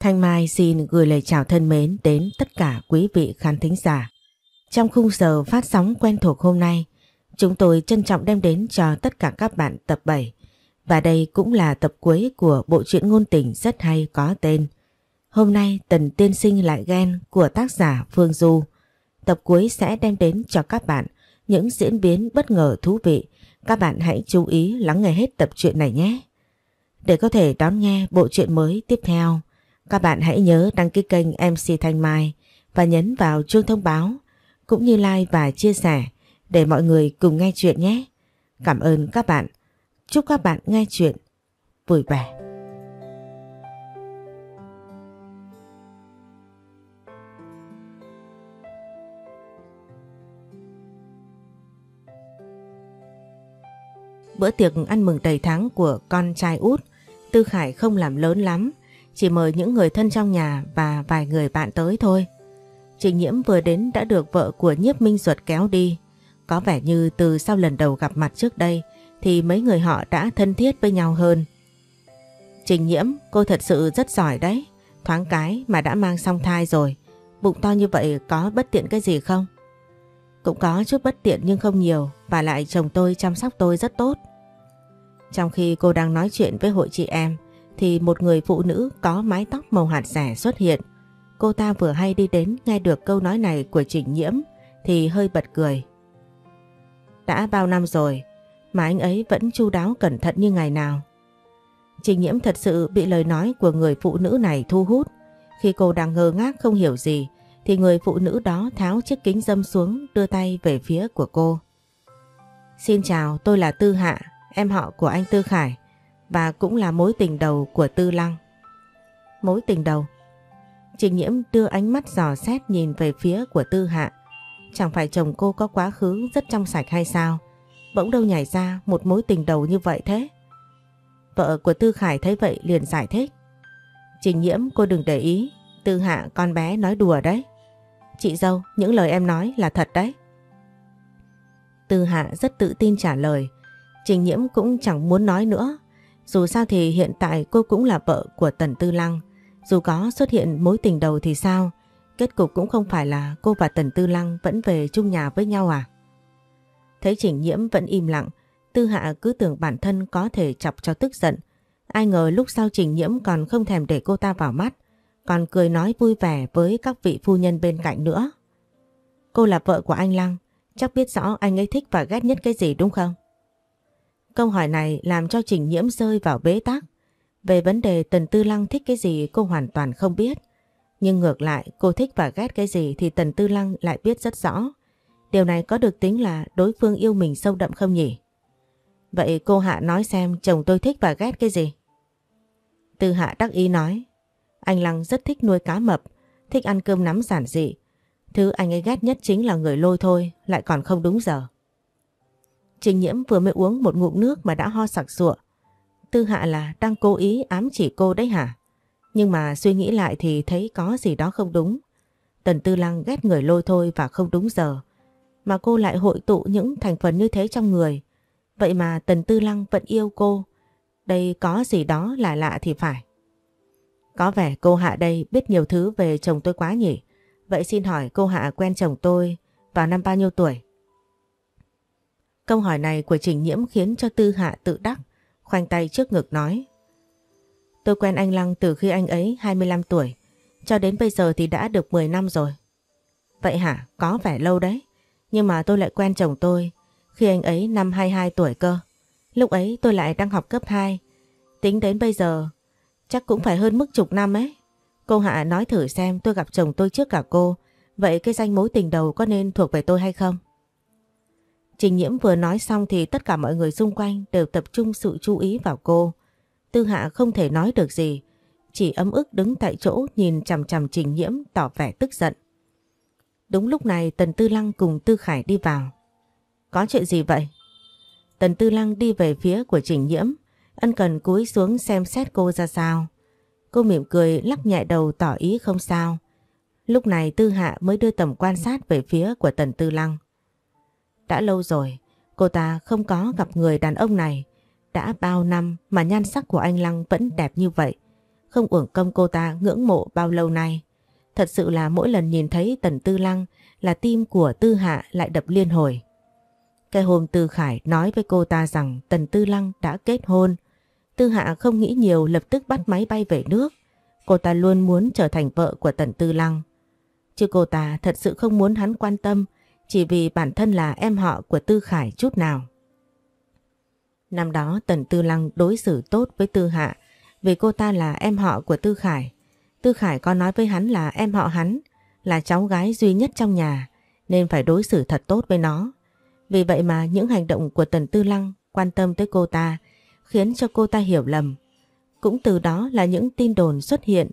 Thanh Mai xin gửi lời chào thân mến đến tất cả quý vị khán thính giả. Trong khung giờ phát sóng quen thuộc hôm nay, chúng tôi trân trọng đem đến cho tất cả các bạn tập 7. Và đây cũng là tập cuối của bộ truyện ngôn tình rất hay có tên Hôm nay Tần Tiên Sinh lại ghen của tác giả Phương Du. Tập cuối sẽ đem đến cho các bạn những diễn biến bất ngờ thú vị. Các bạn hãy chú ý lắng nghe hết tập truyện này nhé. Để có thể đón nghe bộ truyện mới tiếp theo, các bạn hãy nhớ đăng ký kênh MC Thanh Mai và nhấn vào chuông thông báo cũng như like và chia sẻ để mọi người cùng nghe chuyện nhé. Cảm ơn các bạn. Chúc các bạn nghe chuyện vui vẻ. Bữa tiệc ăn mừng đầy tháng của con trai út, Tư Khải không làm lớn lắm, chỉ mời những người thân trong nhà và vài người bạn tới thôi. Trình Nhiễm vừa đến đã được vợ của Nhiếp Minh Duật kéo đi. Có vẻ như từ sau lần đầu gặp mặt trước đây thì mấy người họ đã thân thiết với nhau hơn. Trình Nhiễm, cô thật sự rất giỏi đấy. Thoáng cái mà đã mang song thai rồi. Bụng to như vậy có bất tiện cái gì không? Cũng có chút bất tiện nhưng không nhiều và lại chồng tôi chăm sóc tôi rất tốt. Trong khi cô đang nói chuyện với hội chị em thì một người phụ nữ có mái tóc màu hạt rẻ xuất hiện. Cô ta vừa hay đi đến nghe được câu nói này của Trình Nhiễm thì hơi bật cười. Đã bao năm rồi mà anh ấy vẫn chu đáo cẩn thận như ngày nào. Trình Nhiễm thật sự bị lời nói của người phụ nữ này thu hút. Khi cô đang ngơ ngác không hiểu gì thì người phụ nữ đó tháo chiếc kính dâm xuống đưa tay về phía của cô. Xin chào, tôi là Tư Hạ, em họ của anh Tư Khải và cũng là mối tình đầu của Tư Lăng. Mối tình đầu? Trình Nhiễm đưa ánh mắt dò xét nhìn về phía của Tư Hạ. Chẳng phải chồng cô có quá khứ rất trong sạch hay sao? Bỗng đâu nhảy ra một mối tình đầu như vậy thế? Vợ của Tư Khải thấy vậy liền giải thích. Trình Nhiễm cô đừng để ý, Tư Hạ con bé nói đùa đấy. Chị dâu, những lời em nói là thật đấy. Tư Hạ rất tự tin trả lời. Trình Nhiễm cũng chẳng muốn nói nữa. Dù sao thì hiện tại cô cũng là vợ của Tần Tư Lăng. Dù có xuất hiện mối tình đầu thì sao? Kết cục cũng không phải là cô và Tần Tư Lăng vẫn về chung nhà với nhau à? Thấy Trình Nhiễm vẫn im lặng, Tư Hạ cứ tưởng bản thân có thể chọc cho tức giận. Ai ngờ lúc sau Trình Nhiễm còn không thèm để cô ta vào mắt, còn cười nói vui vẻ với các vị phu nhân bên cạnh nữa. Cô là vợ của anh Lăng, chắc biết rõ anh ấy thích và ghét nhất cái gì đúng không? Câu hỏi này làm cho Trình Nhiễm rơi vào bế tắc. Về vấn đề Tần Tư Lăng thích cái gì cô hoàn toàn không biết. Nhưng ngược lại cô thích và ghét cái gì thì Tần Tư Lăng lại biết rất rõ. Điều này có được tính là đối phương yêu mình sâu đậm không nhỉ? Vậy cô Hạ nói xem chồng tôi thích và ghét cái gì? Tư Hạ đắc ý nói. Anh Lăng rất thích nuôi cá mập, thích ăn cơm nắm giản dị. Thứ anh ấy ghét nhất chính là người lôi thôi, lại còn không đúng giờ. Trình nhiễm vừa mới uống một ngụm nước mà đã ho sặc sụa. Tư hạ là đang cố ý ám chỉ cô đấy hả? Nhưng mà suy nghĩ lại thì thấy có gì đó không đúng. Tần Tư Lăng ghét người lôi thôi và không đúng giờ. Mà cô lại hội tụ những thành phần như thế trong người. Vậy mà Tần Tư Lăng vẫn yêu cô. Đây có gì đó là lạ thì phải. Có vẻ cô Hạ đây biết nhiều thứ về chồng tôi quá nhỉ. Vậy xin hỏi cô Hạ quen chồng tôi vào năm bao nhiêu tuổi? Câu hỏi này của Trình Nhiễm khiến cho Tư Hạ tự đắc, khoanh tay trước ngực nói. Tôi quen anh Lăng từ khi anh ấy 25 tuổi, cho đến bây giờ thì đã được 10 năm rồi. Vậy hả? Có vẻ lâu đấy. Nhưng mà tôi lại quen chồng tôi khi anh ấy năm 22 tuổi cơ. Lúc ấy tôi lại đang học cấp 2. Tính đến bây giờ chắc cũng phải hơn mức chục năm ấy. Cô Hạ nói thử xem tôi gặp chồng tôi trước cả cô. Vậy cái danh mối tình đầu có nên thuộc về tôi hay không? Trình Nhiễm vừa nói xong thì tất cả mọi người xung quanh đều tập trung sự chú ý vào cô. Tư Hạ không thể nói được gì, chỉ ấm ức đứng tại chỗ nhìn chằm chằm Trình Nhiễm tỏ vẻ tức giận. Đúng lúc này Tần Tư Lăng cùng Tư Khải đi vào. Có chuyện gì vậy? Tần Tư Lăng đi về phía của Trình Nhiễm, ân cần cúi xuống xem xét cô ra sao. Cô mỉm cười lắc nhẹ đầu tỏ ý không sao. Lúc này Tư Hạ mới đưa tầm quan sát về phía của Tần Tư Lăng. Đã lâu rồi, cô ta không có gặp người đàn ông này. Đã bao năm mà nhan sắc của anh Lăng vẫn đẹp như vậy. không uổng công cô ta ngưỡng mộ bao lâu nay. Thật sự là mỗi lần nhìn thấy Tần Tư Lăng là tim của Tư Hạ lại đập liên hồi. Cái hôm Tư Khải nói với cô ta rằng Tần Tư Lăng đã kết hôn. Tư Hạ không nghĩ nhiều lập tức bắt máy bay về nước. Cô ta luôn muốn trở thành vợ của Tần Tư Lăng. Chứ cô ta thật sự không muốn hắn quan tâm chỉ vì bản thân là em họ của Tư Khải chút nào. Năm đó Tần Tư Lăng đối xử tốt với Tư Hạ vì cô ta là em họ của Tư Khải. Tư Khải có nói với hắn là em họ hắn, là cháu gái duy nhất trong nhà nên phải đối xử thật tốt với nó. Vì vậy mà những hành động của Tần Tư Lăng quan tâm tới cô ta khiến cho cô ta hiểu lầm. Cũng từ đó là những tin đồn xuất hiện.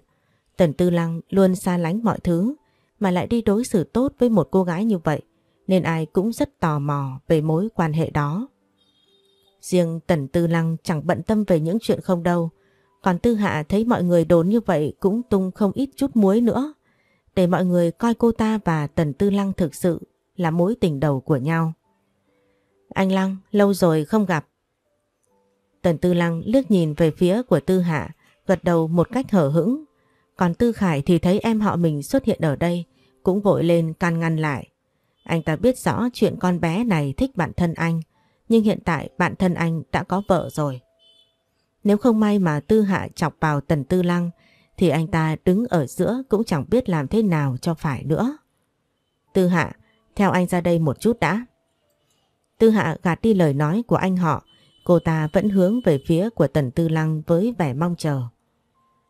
Tần Tư Lăng luôn xa lánh mọi thứ mà lại đi đối xử tốt với một cô gái như vậy nên ai cũng rất tò mò về mối quan hệ đó. Riêng Tần Tư Lăng chẳng bận tâm về những chuyện không đâu. Còn Tư Hạ thấy mọi người đồn như vậy cũng tung không ít chút muối nữa. Để mọi người coi cô ta và Tần Tư Lăng thực sự là mối tình đầu của nhau. Anh Lăng, lâu rồi không gặp. Tần Tư Lăng liếc nhìn về phía của Tư Hạ, gật đầu một cách hở hững. Còn Tư Khải thì thấy em họ mình xuất hiện ở đây, cũng vội lên can ngăn lại. Anh ta biết rõ chuyện con bé này thích bạn thân anh, nhưng hiện tại bạn thân anh đã có vợ rồi. Nếu không may mà Tư Hạ chọc vào Tần Tư Lăng, thì anh ta đứng ở giữa cũng chẳng biết làm thế nào cho phải nữa. Tư Hạ, theo anh ra đây một chút đã. Tư Hạ gạt đi lời nói của anh họ, cô ta vẫn hướng về phía của Tần Tư Lăng với vẻ mong chờ.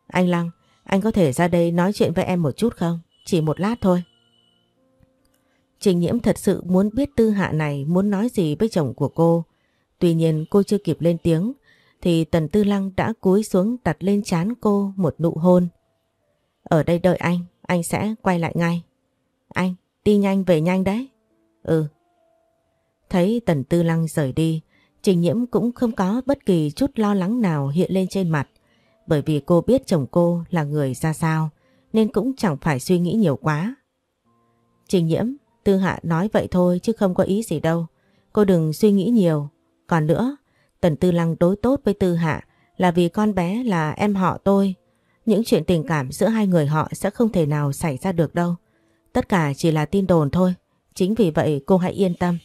Anh Lăng, anh có thể ra đây nói chuyện với em một chút không? Chỉ một lát thôi. Trình Nhiễm thật sự muốn biết Tư Hạ này muốn nói gì với chồng của cô. Tuy nhiên cô chưa kịp lên tiếng thì Tần Tư Lăng đã cúi xuống đặt lên chán cô một nụ hôn. Ở đây đợi anh, anh sẽ quay lại ngay. Anh, đi nhanh về nhanh đấy. Ừ. Thấy Tần Tư Lăng rời đi, Trình Nhiễm cũng không có bất kỳ chút lo lắng nào hiện lên trên mặt. Bởi vì cô biết chồng cô là người ra sao, nên cũng chẳng phải suy nghĩ nhiều quá. Trình Nhiễm, Tư Hạ nói vậy thôi chứ không có ý gì đâu. Cô đừng suy nghĩ nhiều. Còn nữa, Tần Tư Lăng đối tốt với Tư Hạ là vì con bé là em họ tôi. Những chuyện tình cảm giữa hai người họ sẽ không thể nào xảy ra được đâu. Tất cả chỉ là tin đồn thôi. Chính vì vậy cô hãy yên tâm.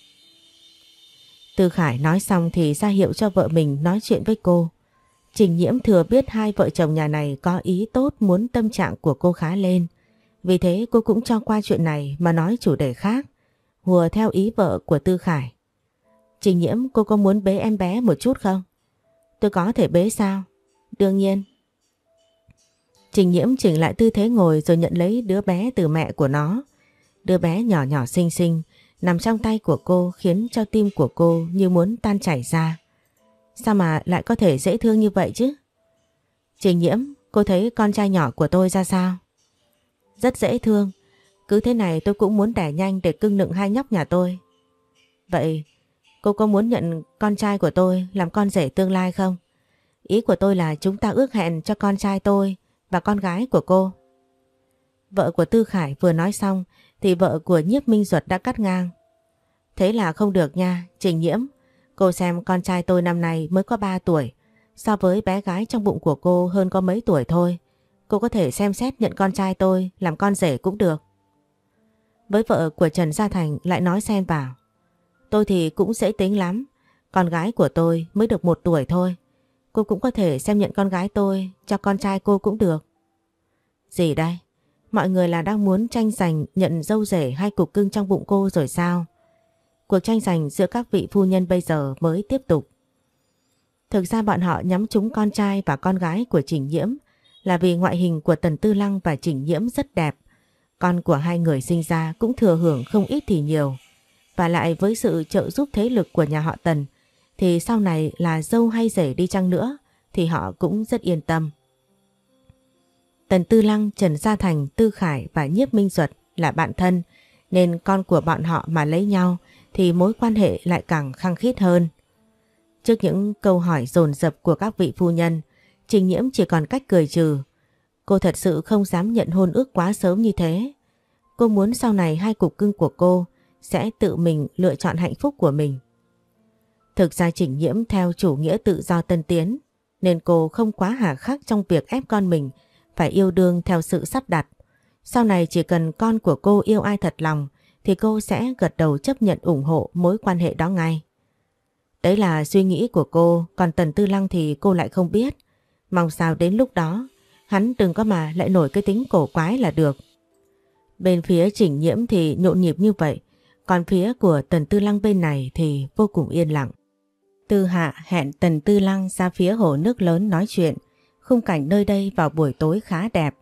Tư Khải nói xong thì ra hiệu cho vợ mình nói chuyện với cô. Trình Nhiễm thừa biết hai vợ chồng nhà này có ý tốt muốn tâm trạng của cô khá lên. Vì thế cô cũng cho qua chuyện này mà nói chủ đề khác, hùa theo ý vợ của Tư Khải. Trình nhiễm cô có muốn bế em bé một chút không? Tôi có thể bế sao? Đương nhiên. Trình nhiễm chỉnh lại tư thế ngồi rồi nhận lấy đứa bé từ mẹ của nó. Đứa bé nhỏ nhỏ xinh xinh nằm trong tay của cô khiến cho tim của cô như muốn tan chảy ra. Sao mà lại có thể dễ thương như vậy chứ? Trình nhiễm, cô thấy con trai nhỏ của tôi ra sao? Rất dễ thương. Cứ thế này tôi cũng muốn đẻ nhanh để cưng nựng hai nhóc nhà tôi. Vậy cô có muốn nhận con trai của tôi làm con rể tương lai không? Ý của tôi là chúng ta ước hẹn cho con trai tôi và con gái của cô. Vợ của Tư Khải vừa nói xong thì vợ của Nhiếp Minh Duật đã cắt ngang. Thế là không được nha, Trình Nhiễm. Cô xem con trai tôi năm nay mới có 3 tuổi. So với bé gái trong bụng của cô hơn có mấy tuổi thôi. Cô có thể xem xét nhận con trai tôi, làm con rể cũng được. Với vợ của Trần Gia Thành lại nói xen vào. Tôi thì cũng dễ tính lắm. Con gái của tôi mới được một tuổi thôi. Cô cũng có thể xem nhận con gái tôi, cho con trai cô cũng được. Gì đây? Mọi người là đang muốn tranh giành nhận dâu rể hay cục cưng trong bụng cô rồi sao? Cuộc tranh giành giữa các vị phu nhân bây giờ mới tiếp tục. Thực ra bọn họ nhắm trúng con trai và con gái của Trình Nhiễm là vì ngoại hình của Tần Tư Lăng và Trình Nhiễm rất đẹp. Con của hai người sinh ra cũng thừa hưởng không ít thì nhiều. Và lại với sự trợ giúp thế lực của nhà họ Tần thì sau này là dâu hay rể đi chăng nữa thì họ cũng rất yên tâm. Tần Tư Lăng, Trần Gia Thành, Tư Khải và Nhiếp Minh Duật là bạn thân nên con của bọn họ mà lấy nhau thì mối quan hệ lại càng khăng khít hơn. Trước những câu hỏi dồn dập của các vị phu nhân, Trình Nhiễm chỉ còn cách cười trừ. Cô thật sự không dám nhận hôn ước quá sớm như thế. Cô muốn sau này hai cục cưng của cô sẽ tự mình lựa chọn hạnh phúc của mình. Thực ra Trình Nhiễm theo chủ nghĩa tự do tân tiến nên cô không quá hà khắc trong việc ép con mình phải yêu đương theo sự sắp đặt. Sau này chỉ cần con của cô yêu ai thật lòng thì cô sẽ gật đầu chấp nhận ủng hộ mối quan hệ đó ngay. Đấy là suy nghĩ của cô, còn Tần Tư Lăng thì cô lại không biết. Mong sao đến lúc đó, hắn đừng có mà lại nổi cái tính cổ quái là được. Bên phía chỉnh nhiễm thì nhộn nhịp như vậy, còn phía của Tần Tư Lăng bên này thì vô cùng yên lặng. Tư Hạ hẹn Tần Tư Lăng ra phía hồ nước lớn nói chuyện. Khung cảnh nơi đây vào buổi tối khá đẹp.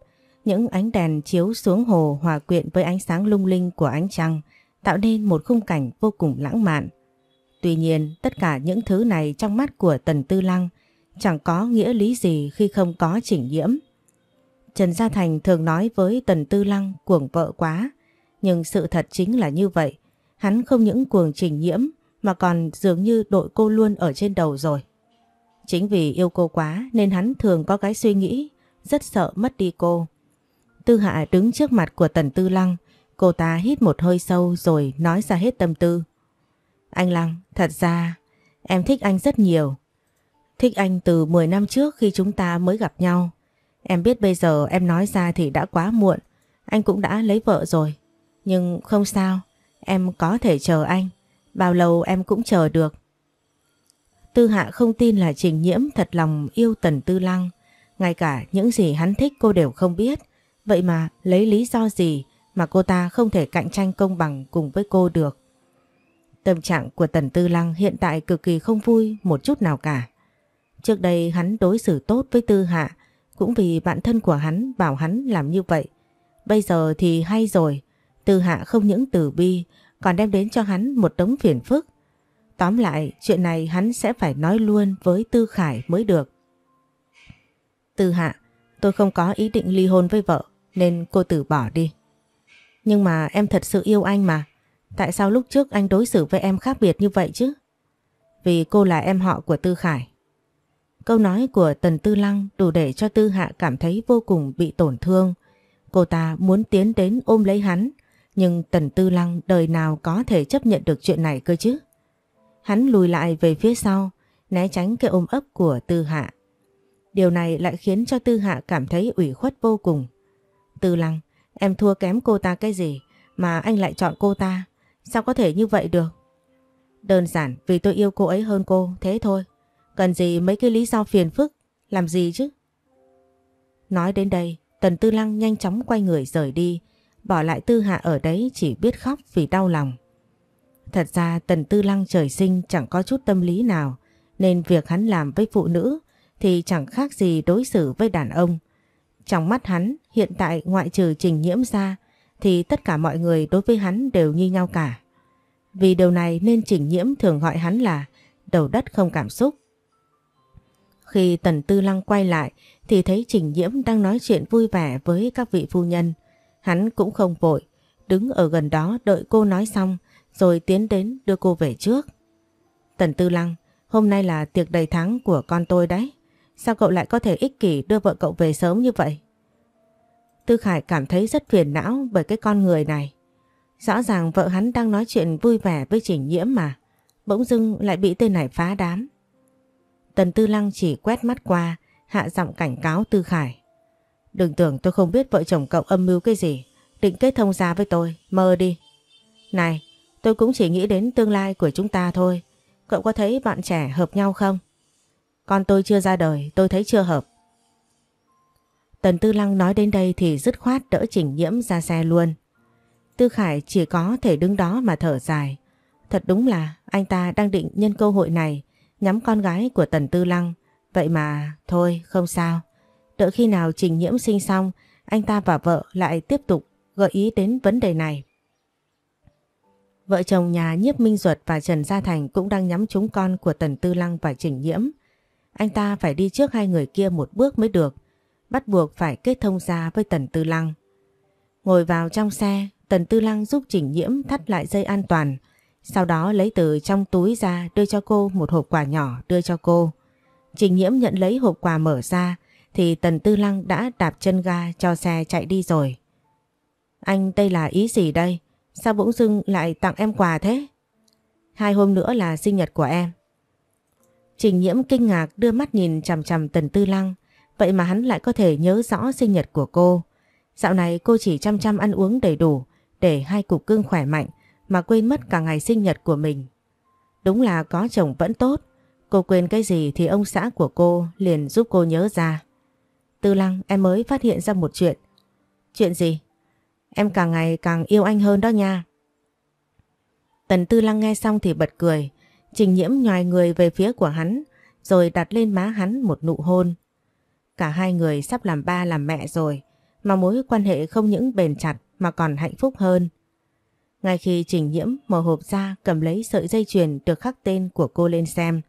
Những ánh đèn chiếu xuống hồ hòa quyện với ánh sáng lung linh của ánh trăng tạo nên một khung cảnh vô cùng lãng mạn. Tuy nhiên tất cả những thứ này trong mắt của Tần Tư Lăng chẳng có nghĩa lý gì khi không có chỉnh nhiễm. Trần Gia Thành thường nói với Tần Tư Lăng cuồng vợ quá, nhưng sự thật chính là như vậy. Hắn không những cuồng trình nhiễm mà còn dường như đội cô luôn ở trên đầu rồi. Chính vì yêu cô quá nên hắn thường có cái suy nghĩ rất sợ mất đi cô. Tư Hạ đứng trước mặt của Tần Tư Lăng, cô ta hít một hơi sâu rồi nói ra hết tâm tư. Anh Lăng, thật ra em thích anh rất nhiều. Thích anh từ 10 năm trước khi chúng ta mới gặp nhau. Em biết bây giờ em nói ra thì đã quá muộn, anh cũng đã lấy vợ rồi. Nhưng không sao, em có thể chờ anh. Bao lâu em cũng chờ được. Tư Hạ không tin là Trình Nhiễm thật lòng yêu Tần Tư Lăng. Ngay cả những gì hắn thích cô đều không biết. Vậy mà lấy lý do gì mà cô ta không thể cạnh tranh công bằng cùng với cô được. Tâm trạng của Tần Tư Lăng hiện tại cực kỳ không vui một chút nào cả. Trước đây hắn đối xử tốt với Tư Hạ cũng vì bạn thân của hắn bảo hắn làm như vậy. Bây giờ thì hay rồi, Tư Hạ không những từ bi còn đem đến cho hắn một đống phiền phức. Tóm lại, chuyện này hắn sẽ phải nói luôn với Tư Khải mới được. Tư Hạ, tôi không có ý định ly hôn với vợ, nên cô từ bỏ đi. Nhưng mà em thật sự yêu anh mà. Tại sao lúc trước anh đối xử với em khác biệt như vậy chứ? Vì cô là em họ của Tư Khải. Câu nói của Tần Tư Lăng đủ để cho Tư Hạ cảm thấy vô cùng bị tổn thương. Cô ta muốn tiến đến ôm lấy hắn, nhưng Tần Tư Lăng đời nào có thể chấp nhận được chuyện này cơ chứ. Hắn lùi lại về phía sau, né tránh cái ôm ấp của Tư Hạ. Điều này lại khiến cho Tư Hạ cảm thấy ủy khuất vô cùng. Tư Lăng, em thua kém cô ta cái gì mà anh lại chọn cô ta? Sao có thể như vậy được? Đơn giản vì tôi yêu cô ấy hơn cô, thế thôi. Cần gì mấy cái lý do phiền phức, làm gì chứ? Nói đến đây, Tần Tư Lăng nhanh chóng quay người rời đi, bỏ lại Tư Hạ ở đấy chỉ biết khóc vì đau lòng. Thật ra Tần Tư Lăng trời sinh chẳng có chút tâm lý nào, nên việc hắn làm với phụ nữ thì chẳng khác gì đối xử với đàn ông. Trong mắt hắn, hiện tại ngoại trừ trình nhiễm ra, thì tất cả mọi người đối với hắn đều như nhau cả. Vì điều này nên trình nhiễm thường gọi hắn là đầu đất không cảm xúc. Khi Tần Tư Lăng quay lại thì thấy Trình Nhiễm đang nói chuyện vui vẻ với các vị phu nhân. Hắn cũng không vội, đứng ở gần đó đợi cô nói xong rồi tiến đến đưa cô về trước. Tần Tư Lăng, hôm nay là tiệc đầy tháng của con tôi đấy. Sao cậu lại có thể ích kỷ đưa vợ cậu về sớm như vậy? Tư Khải cảm thấy rất phiền não bởi cái con người này. Rõ ràng vợ hắn đang nói chuyện vui vẻ với Trình Nhiễm mà. Bỗng dưng lại bị tên này phá đám. Tần Tư Lăng chỉ quét mắt qua, hạ giọng cảnh cáo Tư Khải. Đừng tưởng tôi không biết vợ chồng cậu âm mưu cái gì, định kết thông gia với tôi, mơ đi. Này, tôi cũng chỉ nghĩ đến tương lai của chúng ta thôi. Cậu có thấy bạn trẻ hợp nhau không? Con tôi chưa ra đời, tôi thấy chưa hợp. Tần Tư Lăng nói đến đây thì dứt khoát đỡ Trình Nhiễm ra xe luôn. Tư Khải chỉ có thể đứng đó mà thở dài. Thật đúng là anh ta đang định nhân cơ hội này nhắm con gái của Tần Tư Lăng. Vậy mà thôi không sao. Đợi khi nào Trình Nhiễm sinh xong anh ta và vợ lại tiếp tục gợi ý đến vấn đề này. Vợ chồng nhà Nhiếp Minh Duật và Trần Gia Thành cũng đang nhắm chúng con của Tần Tư Lăng và Trình Nhiễm. Anh ta phải đi trước hai người kia một bước mới được, bắt buộc phải kết thông ra với Tần Tư Lăng. Ngồi vào trong xe, Tần Tư Lăng giúp Trình Nhiễm thắt lại dây an toàn, sau đó lấy từ trong túi ra đưa cho cô một hộp quà nhỏ đưa cho cô. Trình Nhiễm nhận lấy hộp quà mở ra thì Tần Tư Lăng đã đạp chân ga cho xe chạy đi rồi. Anh, đây là ý gì đây? Sao bỗng dưng lại tặng em quà thế? Hai hôm nữa là sinh nhật của em. Trình nhiễm kinh ngạc đưa mắt nhìn chằm chằm Tần Tư Lăng. Vậy mà hắn lại có thể nhớ rõ sinh nhật của cô. Dạo này cô chỉ chăm chăm ăn uống đầy đủ để hai cục cưng khỏe mạnh mà quên mất cả ngày sinh nhật của mình. Đúng là có chồng vẫn tốt. Cô quên cái gì thì ông xã của cô liền giúp cô nhớ ra. Tư Lăng, em mới phát hiện ra một chuyện. Chuyện gì? Em càng ngày càng yêu anh hơn đó nha. Tần Tư Lăng nghe xong thì bật cười. Trình nhiễm nhòi người về phía của hắn, rồi đặt lên má hắn một nụ hôn. Cả hai người sắp làm ba làm mẹ rồi, mà mối quan hệ không những bền chặt mà còn hạnh phúc hơn. Ngay khi Trình Nhiễm mở hộp ra cầm lấy sợi dây chuyền được khắc tên của cô lên xem.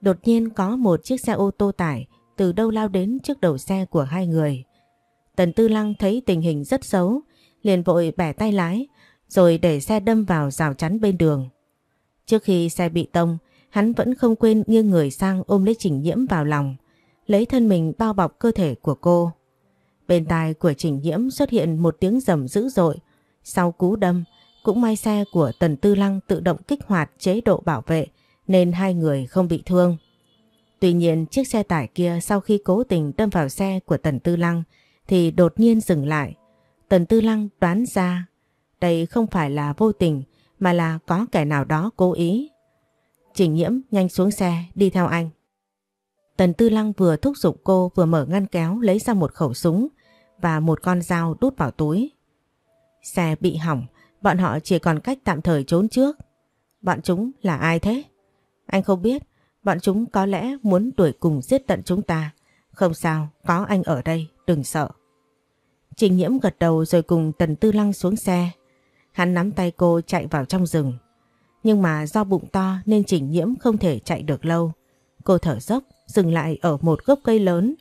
Đột nhiên có một chiếc xe ô tô tải từ đâu lao đến trước đầu xe của hai người. Tần Tư Lăng thấy tình hình rất xấu, liền vội bẻ tay lái rồi để xe đâm vào rào chắn bên đường. Trước khi xe bị tông, hắn vẫn không quên nghiêng người sang ôm lấy Trình Nhiễm vào lòng, lấy thân mình bao bọc cơ thể của cô. Bên tai của Trình Nhiễm xuất hiện một tiếng rầm dữ dội. Sau cú đâm, cũng may xe của Tần Tư Lăng tự động kích hoạt chế độ bảo vệ nên hai người không bị thương. Tuy nhiên chiếc xe tải kia sau khi cố tình đâm vào xe của Tần Tư Lăng thì đột nhiên dừng lại. Tần Tư Lăng đoán ra đây không phải là vô tình mà là có kẻ nào đó cố ý. Trình nhiễm nhanh xuống xe đi theo anh. Tần Tư Lăng vừa thúc giục cô vừa mở ngăn kéo lấy ra một khẩu súng và một con dao đút vào túi. Xe bị hỏng, bọn họ chỉ còn cách tạm thời trốn trước. Bọn chúng là ai thế? Anh không biết, bọn chúng có lẽ muốn đuổi cùng giết tận chúng ta. Không sao, có anh ở đây, đừng sợ. Trình nhiễm gật đầu rồi cùng Tần Tư Lăng xuống xe. Hắn nắm tay cô chạy vào trong rừng. Nhưng mà do bụng to nên Trình nhiễm không thể chạy được lâu. Cô thở dốc, dừng lại ở một gốc cây lớn.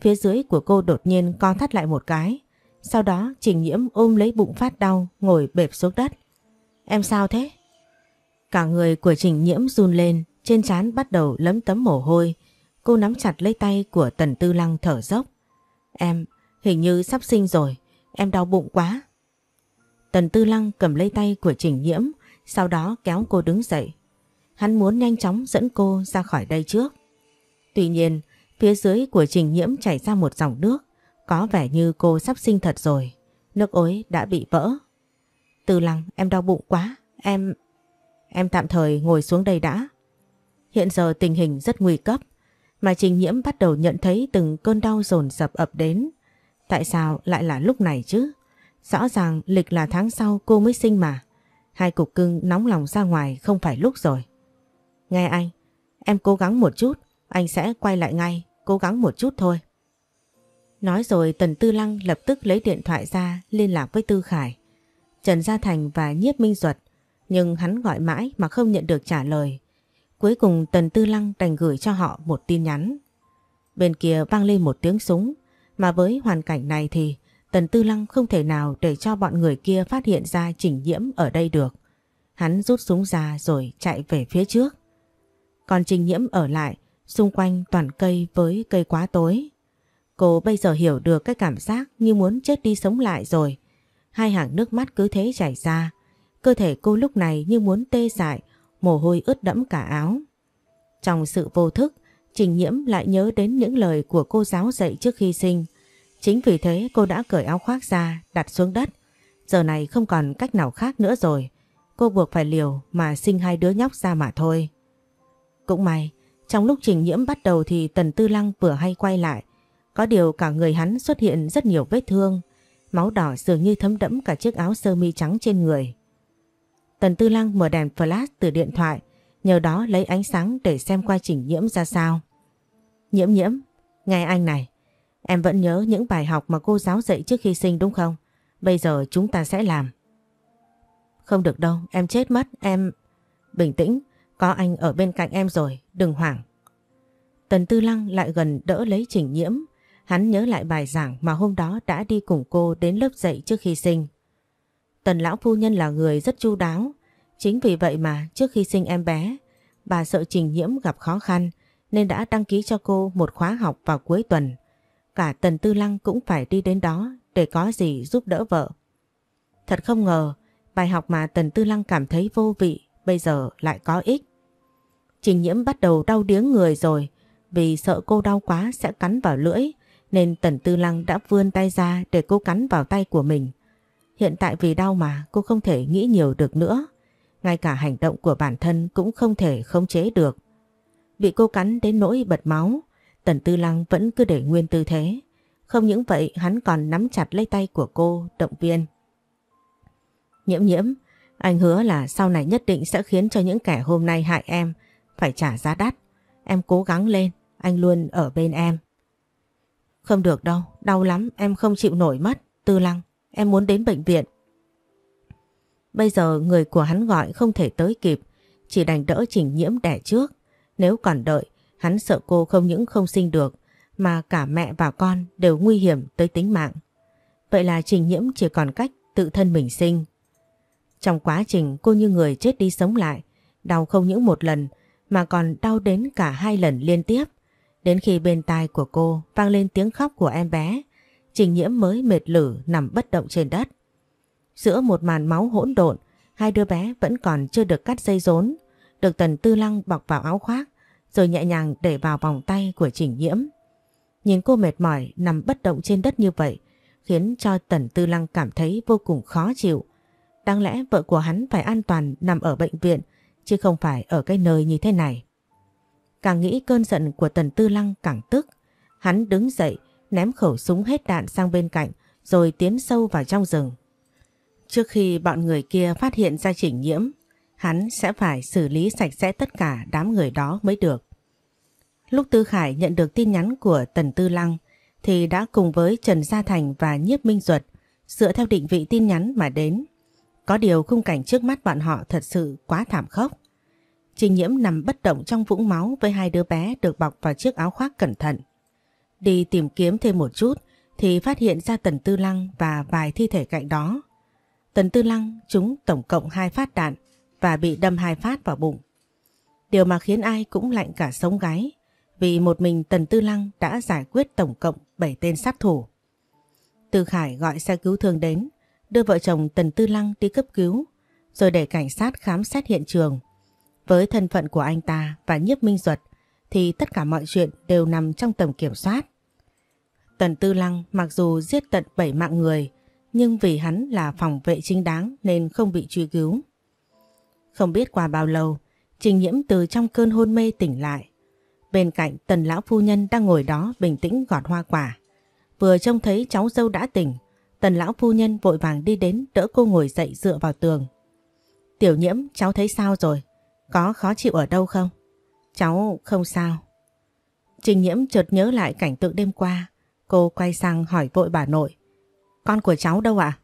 Phía dưới của cô đột nhiên co thắt lại một cái. Sau đó Trình Nhiễm ôm lấy bụng phát đau, ngồi bẹp xuống đất. Em sao thế? Cả người của Trình Nhiễm run lên, trên trán bắt đầu lấm tấm mồ hôi. Cô nắm chặt lấy tay của Tần Tư Lăng thở dốc. Em, hình như sắp sinh rồi, em đau bụng quá. Tần Tư Lăng cầm lấy tay của Trình Nhiễm, sau đó kéo cô đứng dậy. Hắn muốn nhanh chóng dẫn cô ra khỏi đây trước. Tuy nhiên, phía dưới của Trình Nhiễm chảy ra một dòng nước. Có vẻ như cô sắp sinh thật rồi. Nước ối đã bị vỡ. Từ lăng em đau bụng quá. Em... Em tạm thời ngồi xuống đây đã. Hiện giờ tình hình rất nguy cấp. Mà Trình Nhiễm bắt đầu nhận thấy từng cơn đau dồn dập ập đến. Tại sao lại là lúc này chứ? Rõ ràng lịch là tháng sau cô mới sinh mà. Hai cục cưng nóng lòng ra ngoài không phải lúc rồi. Nghe anh, em cố gắng một chút, anh sẽ quay lại ngay, cố gắng một chút thôi. Nói rồi Tần Tư Lăng lập tức lấy điện thoại ra liên lạc với Tư Khải. Trần Gia Thành và Nhiếp Minh Duật, nhưng hắn gọi mãi mà không nhận được trả lời. Cuối cùng Tần Tư Lăng đành gửi cho họ một tin nhắn. Bên kia vang lên một tiếng súng, mà với hoàn cảnh này thì Tần Tư Lăng không thể nào để cho bọn người kia phát hiện ra chỉnh nhiễm ở đây được. Hắn rút súng ra rồi chạy về phía trước. Còn trình nhiễm ở lại, xung quanh toàn cây với cây quá tối. Cô bây giờ hiểu được cái cảm giác như muốn chết đi sống lại rồi. Hai hàng nước mắt cứ thế chảy ra. Cơ thể cô lúc này như muốn tê dại, mồ hôi ướt đẫm cả áo. Trong sự vô thức, Trình Nhiễm lại nhớ đến những lời của cô giáo dạy trước khi sinh. Chính vì thế cô đã cởi áo khoác ra, đặt xuống đất. Giờ này không còn cách nào khác nữa rồi. Cô buộc phải liều mà sinh hai đứa nhóc ra mà thôi. Cũng may, trong lúc Trình Nhiễm bắt đầu thì Tần Tư Lăng vừa hay quay lại. Có điều cả người hắn xuất hiện rất nhiều vết thương. Máu đỏ dường như thấm đẫm cả chiếc áo sơ mi trắng trên người. Tần Tư Lăng mở đèn flash từ điện thoại, nhờ đó lấy ánh sáng để xem qua Trình Nhiễm ra sao. Nhiễm nhiễm, nghe anh này, em vẫn nhớ những bài học mà cô giáo dạy trước khi sinh đúng không? Bây giờ chúng ta sẽ làm. Không được đâu, em chết mất, em... Bình tĩnh, có anh ở bên cạnh em rồi, đừng hoảng. Tần Tư Lăng lại gần đỡ lấy Trình Nhiễm. Hắn nhớ lại bài giảng mà hôm đó đã đi cùng cô đến lớp dạy trước khi sinh. Tần Lão Phu Nhân là người rất chu đáo. Chính vì vậy mà trước khi sinh em bé, bà sợ Trình Nhiễm gặp khó khăn nên đã đăng ký cho cô một khóa học vào cuối tuần. Cả Tần Tư Lăng cũng phải đi đến đó để có gì giúp đỡ vợ. Thật không ngờ, bài học mà Tần Tư Lăng cảm thấy vô vị bây giờ lại có ích. Trình nhiễm bắt đầu đau điếng người rồi, vì sợ cô đau quá sẽ cắn vào lưỡi, nên Tần Tư Lăng đã vươn tay ra để cô cắn vào tay của mình. Hiện tại vì đau mà cô không thể nghĩ nhiều được nữa. Ngay cả hành động của bản thân cũng không thể khống chế được. Bị cô cắn đến nỗi bật máu, Tần Tư Lăng vẫn cứ để nguyên tư thế. Không những vậy hắn còn nắm chặt lấy tay của cô, động viên. Nhiễm nhiễm, anh hứa là sau này nhất định sẽ khiến cho những kẻ hôm nay hại em phải trả giá đắt. Em cố gắng lên, anh luôn ở bên em. Không được đâu, đau lắm, em không chịu nổi mất. Tư Lăng, em muốn đến bệnh viện. Bây giờ người của hắn gọi không thể tới kịp, chỉ đành đỡ trình nhiễm đẻ trước. Nếu còn đợi, hắn sợ cô không những không sinh được, mà cả mẹ và con đều nguy hiểm tới tính mạng. Vậy là trình nhiễm chỉ còn cách tự thân mình sinh. Trong quá trình cô như người chết đi sống lại, đau không những một lần mà còn đau đến cả hai lần liên tiếp. Đến khi bên tai của cô vang lên tiếng khóc của em bé, Trình Nhiễm mới mệt lử nằm bất động trên đất. Giữa một màn máu hỗn độn, hai đứa bé vẫn còn chưa được cắt dây rốn, được Tần Tư Lăng bọc vào áo khoác, rồi nhẹ nhàng để vào vòng tay của Trình Nhiễm. Nhìn cô mệt mỏi nằm bất động trên đất như vậy, khiến cho Tần Tư Lăng cảm thấy vô cùng khó chịu. Đáng lẽ vợ của hắn phải an toàn nằm ở bệnh viện, chứ không phải ở cái nơi như thế này. Càng nghĩ cơn giận của Tần Tư Lăng càng tức. Hắn đứng dậy, ném khẩu súng hết đạn sang bên cạnh, rồi tiến sâu vào trong rừng. Trước khi bọn người kia phát hiện ra chỉnh nhiễm, hắn sẽ phải xử lý sạch sẽ tất cả đám người đó mới được. Lúc Tư Khải nhận được tin nhắn của Tần Tư Lăng, thì đã cùng với Trần Gia Thành và Nhiếp Minh Duật dựa theo định vị tin nhắn mà đến. Có điều khung cảnh trước mắt bọn họ thật sự quá thảm khốc. Trình nhiễm nằm bất động trong vũng máu với hai đứa bé được bọc vào chiếc áo khoác cẩn thận. Đi tìm kiếm thêm một chút thì phát hiện ra Tần Tư Lăng và vài thi thể cạnh đó. Tần Tư Lăng trúng tổng cộng hai phát đạn và bị đâm hai phát vào bụng. Điều mà khiến ai cũng lạnh cả sống gáy vì một mình Tần Tư Lăng đã giải quyết tổng cộng 7 tên sát thủ. Từ Khải gọi xe cứu thương đến, đưa vợ chồng Tần Tư Lăng đi cấp cứu, rồi để cảnh sát khám xét hiện trường. Với thân phận của anh ta và nhiếp minh duật thì tất cả mọi chuyện đều nằm trong tầm kiểm soát. Tần Tư Lăng mặc dù giết tận 7 mạng người nhưng vì hắn là phòng vệ chính đáng nên không bị truy cứu. Không biết qua bao lâu, Trình Nhiễm từ trong cơn hôn mê tỉnh lại. Bên cạnh tần lão phu nhân đang ngồi đó bình tĩnh gọt hoa quả. Vừa trông thấy cháu dâu đã tỉnh, tần lão phu nhân vội vàng đi đến đỡ cô ngồi dậy dựa vào tường. Tiểu nhiễm cháu thấy sao rồi? Có khó chịu ở đâu không? Cháu không sao. Trình nhiễm chợt nhớ lại cảnh tượng đêm qua. Cô quay sang hỏi vội bà nội. Con của cháu đâu ạ?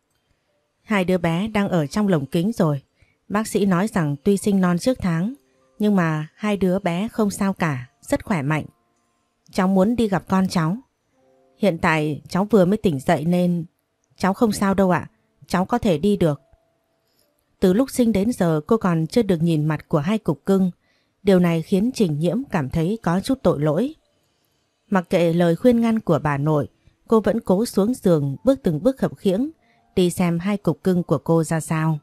Hai đứa bé đang ở trong lồng kính rồi. Bác sĩ nói rằng tuy sinh non trước tháng, nhưng mà hai đứa bé không sao cả, rất khỏe mạnh. Cháu muốn đi gặp con cháu. Hiện tại cháu vừa mới tỉnh dậy nên cháu không sao đâu ạ, cháu có thể đi được. Từ lúc sinh đến giờ cô còn chưa được nhìn mặt của hai cục cưng. Điều này khiến Trình Nhiễm cảm thấy có chút tội lỗi. Mặc kệ lời khuyên ngăn của bà nội, cô vẫn cố xuống giường bước từng bước khập khiễng đi xem hai cục cưng của cô ra sao.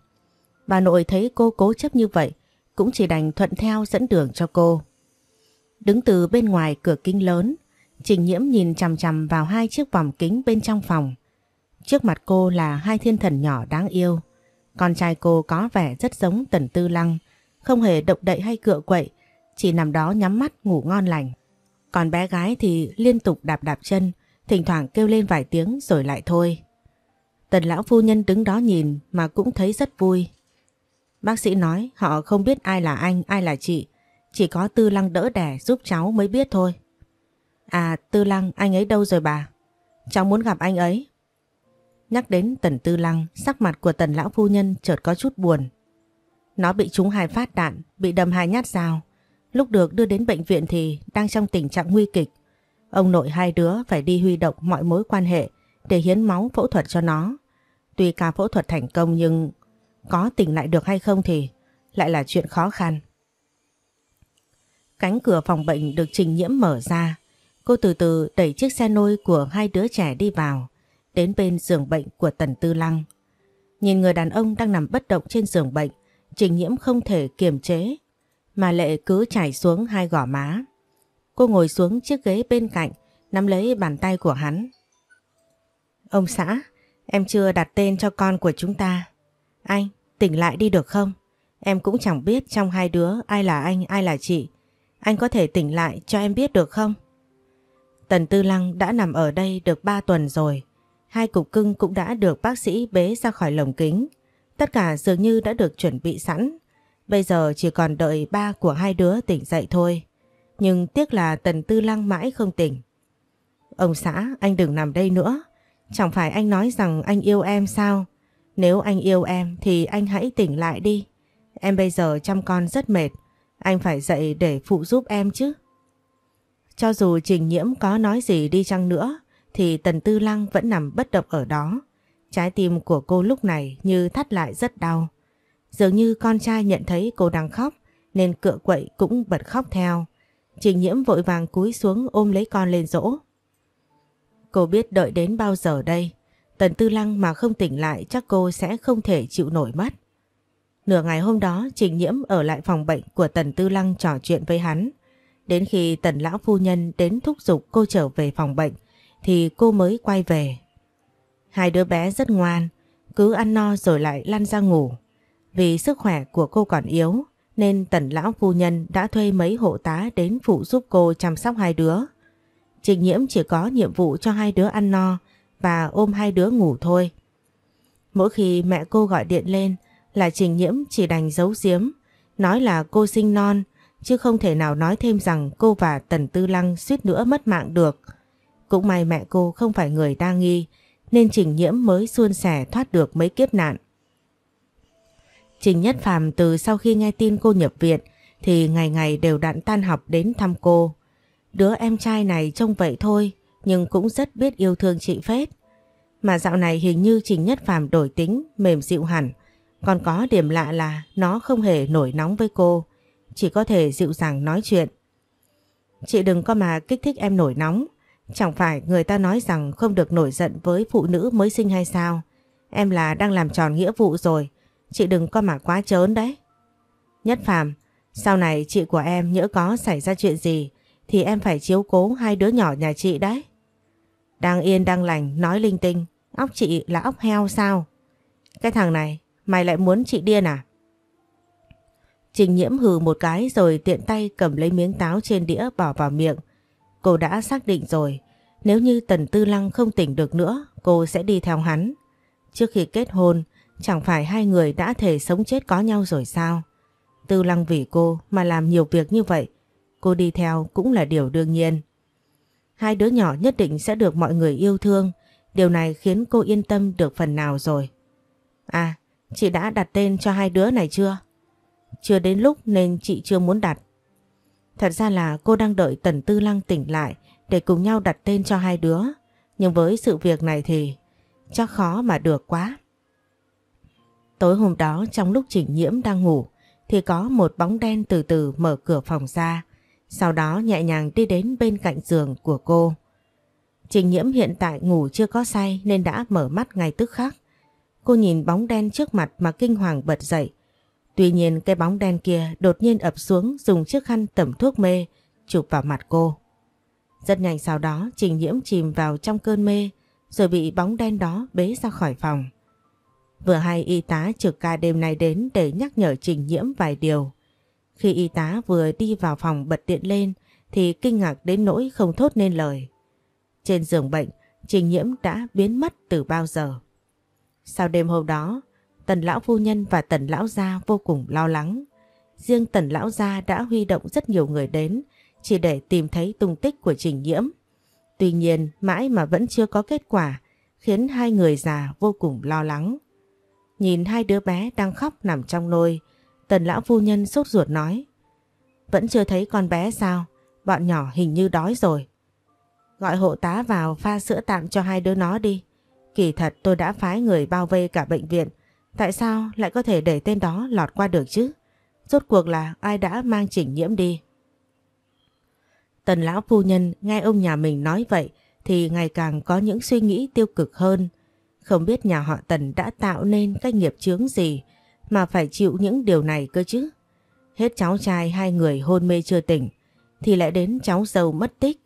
Bà nội thấy cô cố chấp như vậy cũng chỉ đành thuận theo dẫn đường cho cô. Đứng từ bên ngoài cửa kính lớn, Trình Nhiễm nhìn chằm chằm vào hai chiếc vòng kính bên trong phòng. Trước mặt cô là hai thiên thần nhỏ đáng yêu. Con trai cô có vẻ rất giống Tần Tư Lăng, không hề động đậy hay cựa quậy, chỉ nằm đó nhắm mắt ngủ ngon lành. Còn bé gái thì liên tục đạp đạp chân, thỉnh thoảng kêu lên vài tiếng rồi lại thôi. Tần lão phu nhân đứng đó nhìn mà cũng thấy rất vui. Bác sĩ nói họ không biết ai là anh, ai là chị, chỉ có Tư Lăng đỡ đẻ giúp cháu mới biết thôi. À Tư Lăng anh ấy đâu rồi bà? Cháu muốn gặp anh ấy. Nhắc đến Tần Tư Lăng, sắc mặt của Tần Lão Phu Nhân chợt có chút buồn. Nó bị trúng hai phát đạn, bị đâm hai nhát dao. Lúc được đưa đến bệnh viện thì đang trong tình trạng nguy kịch. Ông nội hai đứa phải đi huy động mọi mối quan hệ để hiến máu phẫu thuật cho nó. Tuy ca phẫu thuật thành công nhưng có tỉnh lại được hay không thì lại là chuyện khó khăn. Cánh cửa phòng bệnh được trình nhiễm mở ra. Cô từ từ đẩy chiếc xe nôi của hai đứa trẻ đi vào đến bên giường bệnh của Tần Tư Lăng. Nhìn người đàn ông đang nằm bất động trên giường bệnh, Trình Nhiễm không thể kiềm chế mà lệ cứ chảy xuống hai gò má. Cô ngồi xuống chiếc ghế bên cạnh, nắm lấy bàn tay của hắn. Ông xã, em chưa đặt tên cho con của chúng ta. Anh, tỉnh lại đi được không? Em cũng chẳng biết trong hai đứa ai là anh, ai là chị. Anh có thể tỉnh lại cho em biết được không? Tần Tư Lăng đã nằm ở đây được 3 tuần rồi. Hai cục cưng cũng đã được bác sĩ bế ra khỏi lồng kính. Tất cả dường như đã được chuẩn bị sẵn. Bây giờ chỉ còn đợi ba của hai đứa tỉnh dậy thôi. Nhưng tiếc là Tần Tư Lăng mãi không tỉnh. Ông xã, anh đừng nằm đây nữa. Chẳng phải anh nói rằng anh yêu em sao? Nếu anh yêu em thì anh hãy tỉnh lại đi. Em bây giờ chăm con rất mệt. Anh phải dậy để phụ giúp em chứ. Cho dù Trình Nhiễm có nói gì đi chăng nữa thì Tần Tư Lăng vẫn nằm bất động ở đó. Trái tim của cô lúc này như thắt lại rất đau. Dường như con trai nhận thấy cô đang khóc, nên cựa quậy cũng bật khóc theo. Trình Nhiễm vội vàng cúi xuống ôm lấy con lên dỗ. Cô biết đợi đến bao giờ đây. Tần Tư Lăng mà không tỉnh lại chắc cô sẽ không thể chịu nổi mất. Nửa ngày hôm đó Trình Nhiễm ở lại phòng bệnh của Tần Tư Lăng trò chuyện với hắn. Đến khi Tần Lão Phu Nhân đến thúc giục cô trở về phòng bệnh thì cô mới quay về. Hai đứa bé rất ngoan, cứ ăn no rồi lại lăn ra ngủ. Vì sức khỏe của cô còn yếu nên Tần Lão Phu Nhân đã thuê mấy hộ tá đến phụ giúp cô chăm sóc hai đứa. Trình Nhiễm chỉ có nhiệm vụ cho hai đứa ăn no và ôm hai đứa ngủ thôi. Mỗi khi mẹ cô gọi điện lên là Trình Nhiễm chỉ đành giấu giếm, nói là cô sinh non, chứ không thể nào nói thêm rằng cô và Tần Tư Lăng suýt nữa mất mạng được. Cũng may mẹ cô không phải người đa nghi, nên Trình Nhiễm mới suôn sẻ thoát được mấy kiếp nạn. Trình Nhất Phàm từ sau khi nghe tin cô nhập viện thì ngày ngày đều đặn tan học đến thăm cô. Đứa em trai này trông vậy thôi nhưng cũng rất biết yêu thương chị phết. Mà dạo này hình như Trình Nhất Phàm đổi tính, mềm dịu hẳn. Còn có điểm lạ là nó không hề nổi nóng với cô, chỉ có thể dịu dàng nói chuyện. Chị đừng có mà kích thích em nổi nóng. Chẳng phải người ta nói rằng không được nổi giận với phụ nữ mới sinh hay sao? Em là đang làm tròn nghĩa vụ rồi. Chị đừng có mà quá chớn đấy. Nhất Phàm, sau này chị của em nhỡ có xảy ra chuyện gì thì em phải chiếu cố hai đứa nhỏ nhà chị đấy. Đang yên đang lành nói linh tinh, óc chị là óc heo sao? Cái thằng này, mày lại muốn chị điên à? Trình nhiễm hừ một cái rồi tiện tay cầm lấy miếng táo trên đĩa bỏ vào miệng. Cô đã xác định rồi, nếu như Tần Tư Lăng không tỉnh được nữa, cô sẽ đi theo hắn. Trước khi kết hôn, chẳng phải hai người đã thể sống chết có nhau rồi sao? Tư Lăng vì cô mà làm nhiều việc như vậy, cô đi theo cũng là điều đương nhiên. Hai đứa nhỏ nhất định sẽ được mọi người yêu thương, điều này khiến cô yên tâm được phần nào rồi. À, chị đã đặt tên cho hai đứa này chưa? Chưa đến lúc nên chị chưa muốn đặt. Thật ra là cô đang đợi Tần Tư Lăng tỉnh lại để cùng nhau đặt tên cho hai đứa. Nhưng với sự việc này thì chắc khó mà được quá. Tối hôm đó, trong lúc Trình Nhiễm đang ngủ, thì có một bóng đen từ từ mở cửa phòng ra. Sau đó nhẹ nhàng đi đến bên cạnh giường của cô. Trình Nhiễm hiện tại ngủ chưa có say nên đã mở mắt ngay tức khắc. Cô nhìn bóng đen trước mặt mà kinh hoàng bật dậy. Tuy nhiên cái bóng đen kia đột nhiên ập xuống dùng chiếc khăn tẩm thuốc mê chụp vào mặt cô. Rất nhanh sau đó Trình Nhiễm chìm vào trong cơn mê rồi bị bóng đen đó bế ra khỏi phòng. Vừa hay y tá trực ca đêm nay đến để nhắc nhở Trình Nhiễm vài điều. Khi y tá vừa đi vào phòng bật điện lên thì kinh ngạc đến nỗi không thốt nên lời. Trên giường bệnh, Trình Nhiễm đã biến mất từ bao giờ. Sau đêm hôm đó, Tần Lão Phu Nhân và Tần Lão Gia vô cùng lo lắng. Riêng Tần Lão Gia đã huy động rất nhiều người đến chỉ để tìm thấy tung tích của Trình Nhiễm. Tuy nhiên mãi mà vẫn chưa có kết quả khiến hai người già vô cùng lo lắng. Nhìn hai đứa bé đang khóc nằm trong nôi, Tần Lão Phu Nhân sốt ruột nói Vẫn chưa thấy con bé sao? Bọn nhỏ hình như đói rồi. Gọi hộ tá vào pha sữa tạm cho hai đứa nó đi. Kỳ thật tôi đã phái người bao vây cả bệnh viện Tại sao lại có thể để tên đó lọt qua được chứ? Rốt cuộc là ai đã mang chỉnh nhiễm đi? Tần lão phu nhân nghe ông nhà mình nói vậy thì ngày càng có những suy nghĩ tiêu cực hơn. Không biết nhà họ Tần đã tạo nên cái nghiệp chướng gì mà phải chịu những điều này cơ chứ. Hết cháu trai hai người hôn mê chưa tỉnh thì lại đến cháu dâu mất tích.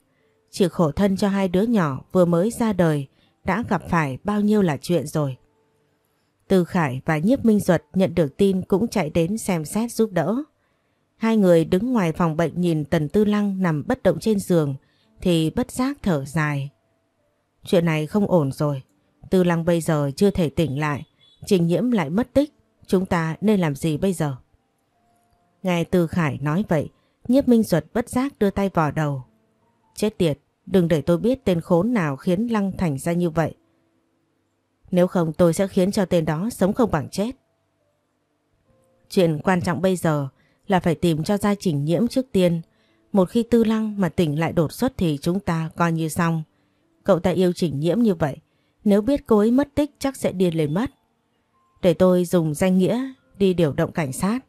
Chỉ khổ thân cho hai đứa nhỏ vừa mới ra đời đã gặp phải bao nhiêu là chuyện rồi. Từ Khải và Nhiếp Minh Duật nhận được tin cũng chạy đến xem xét giúp đỡ. Hai người đứng ngoài phòng bệnh nhìn Tần Tư Lăng nằm bất động trên giường thì bất giác thở dài. Chuyện này không ổn rồi. Tư Lăng bây giờ chưa thể tỉnh lại, Trình Nhiễm lại mất tích. Chúng ta nên làm gì bây giờ? Nghe Từ Khải nói vậy, Nhiếp Minh Duật bất giác đưa tay vào đầu. Chết tiệt, đừng để tôi biết tên khốn nào khiến Lăng thành ra như vậy. Nếu không tôi sẽ khiến cho tên đó sống không bằng chết. Chuyện quan trọng bây giờ là phải tìm cho gia trình nhiễm trước tiên. Một khi tư lăng mà tỉnh lại đột xuất thì chúng ta coi như xong. Cậu ta yêu trình nhiễm như vậy. Nếu biết cô ấy mất tích chắc sẽ điên lên mất. Để tôi dùng danh nghĩa đi điều động cảnh sát.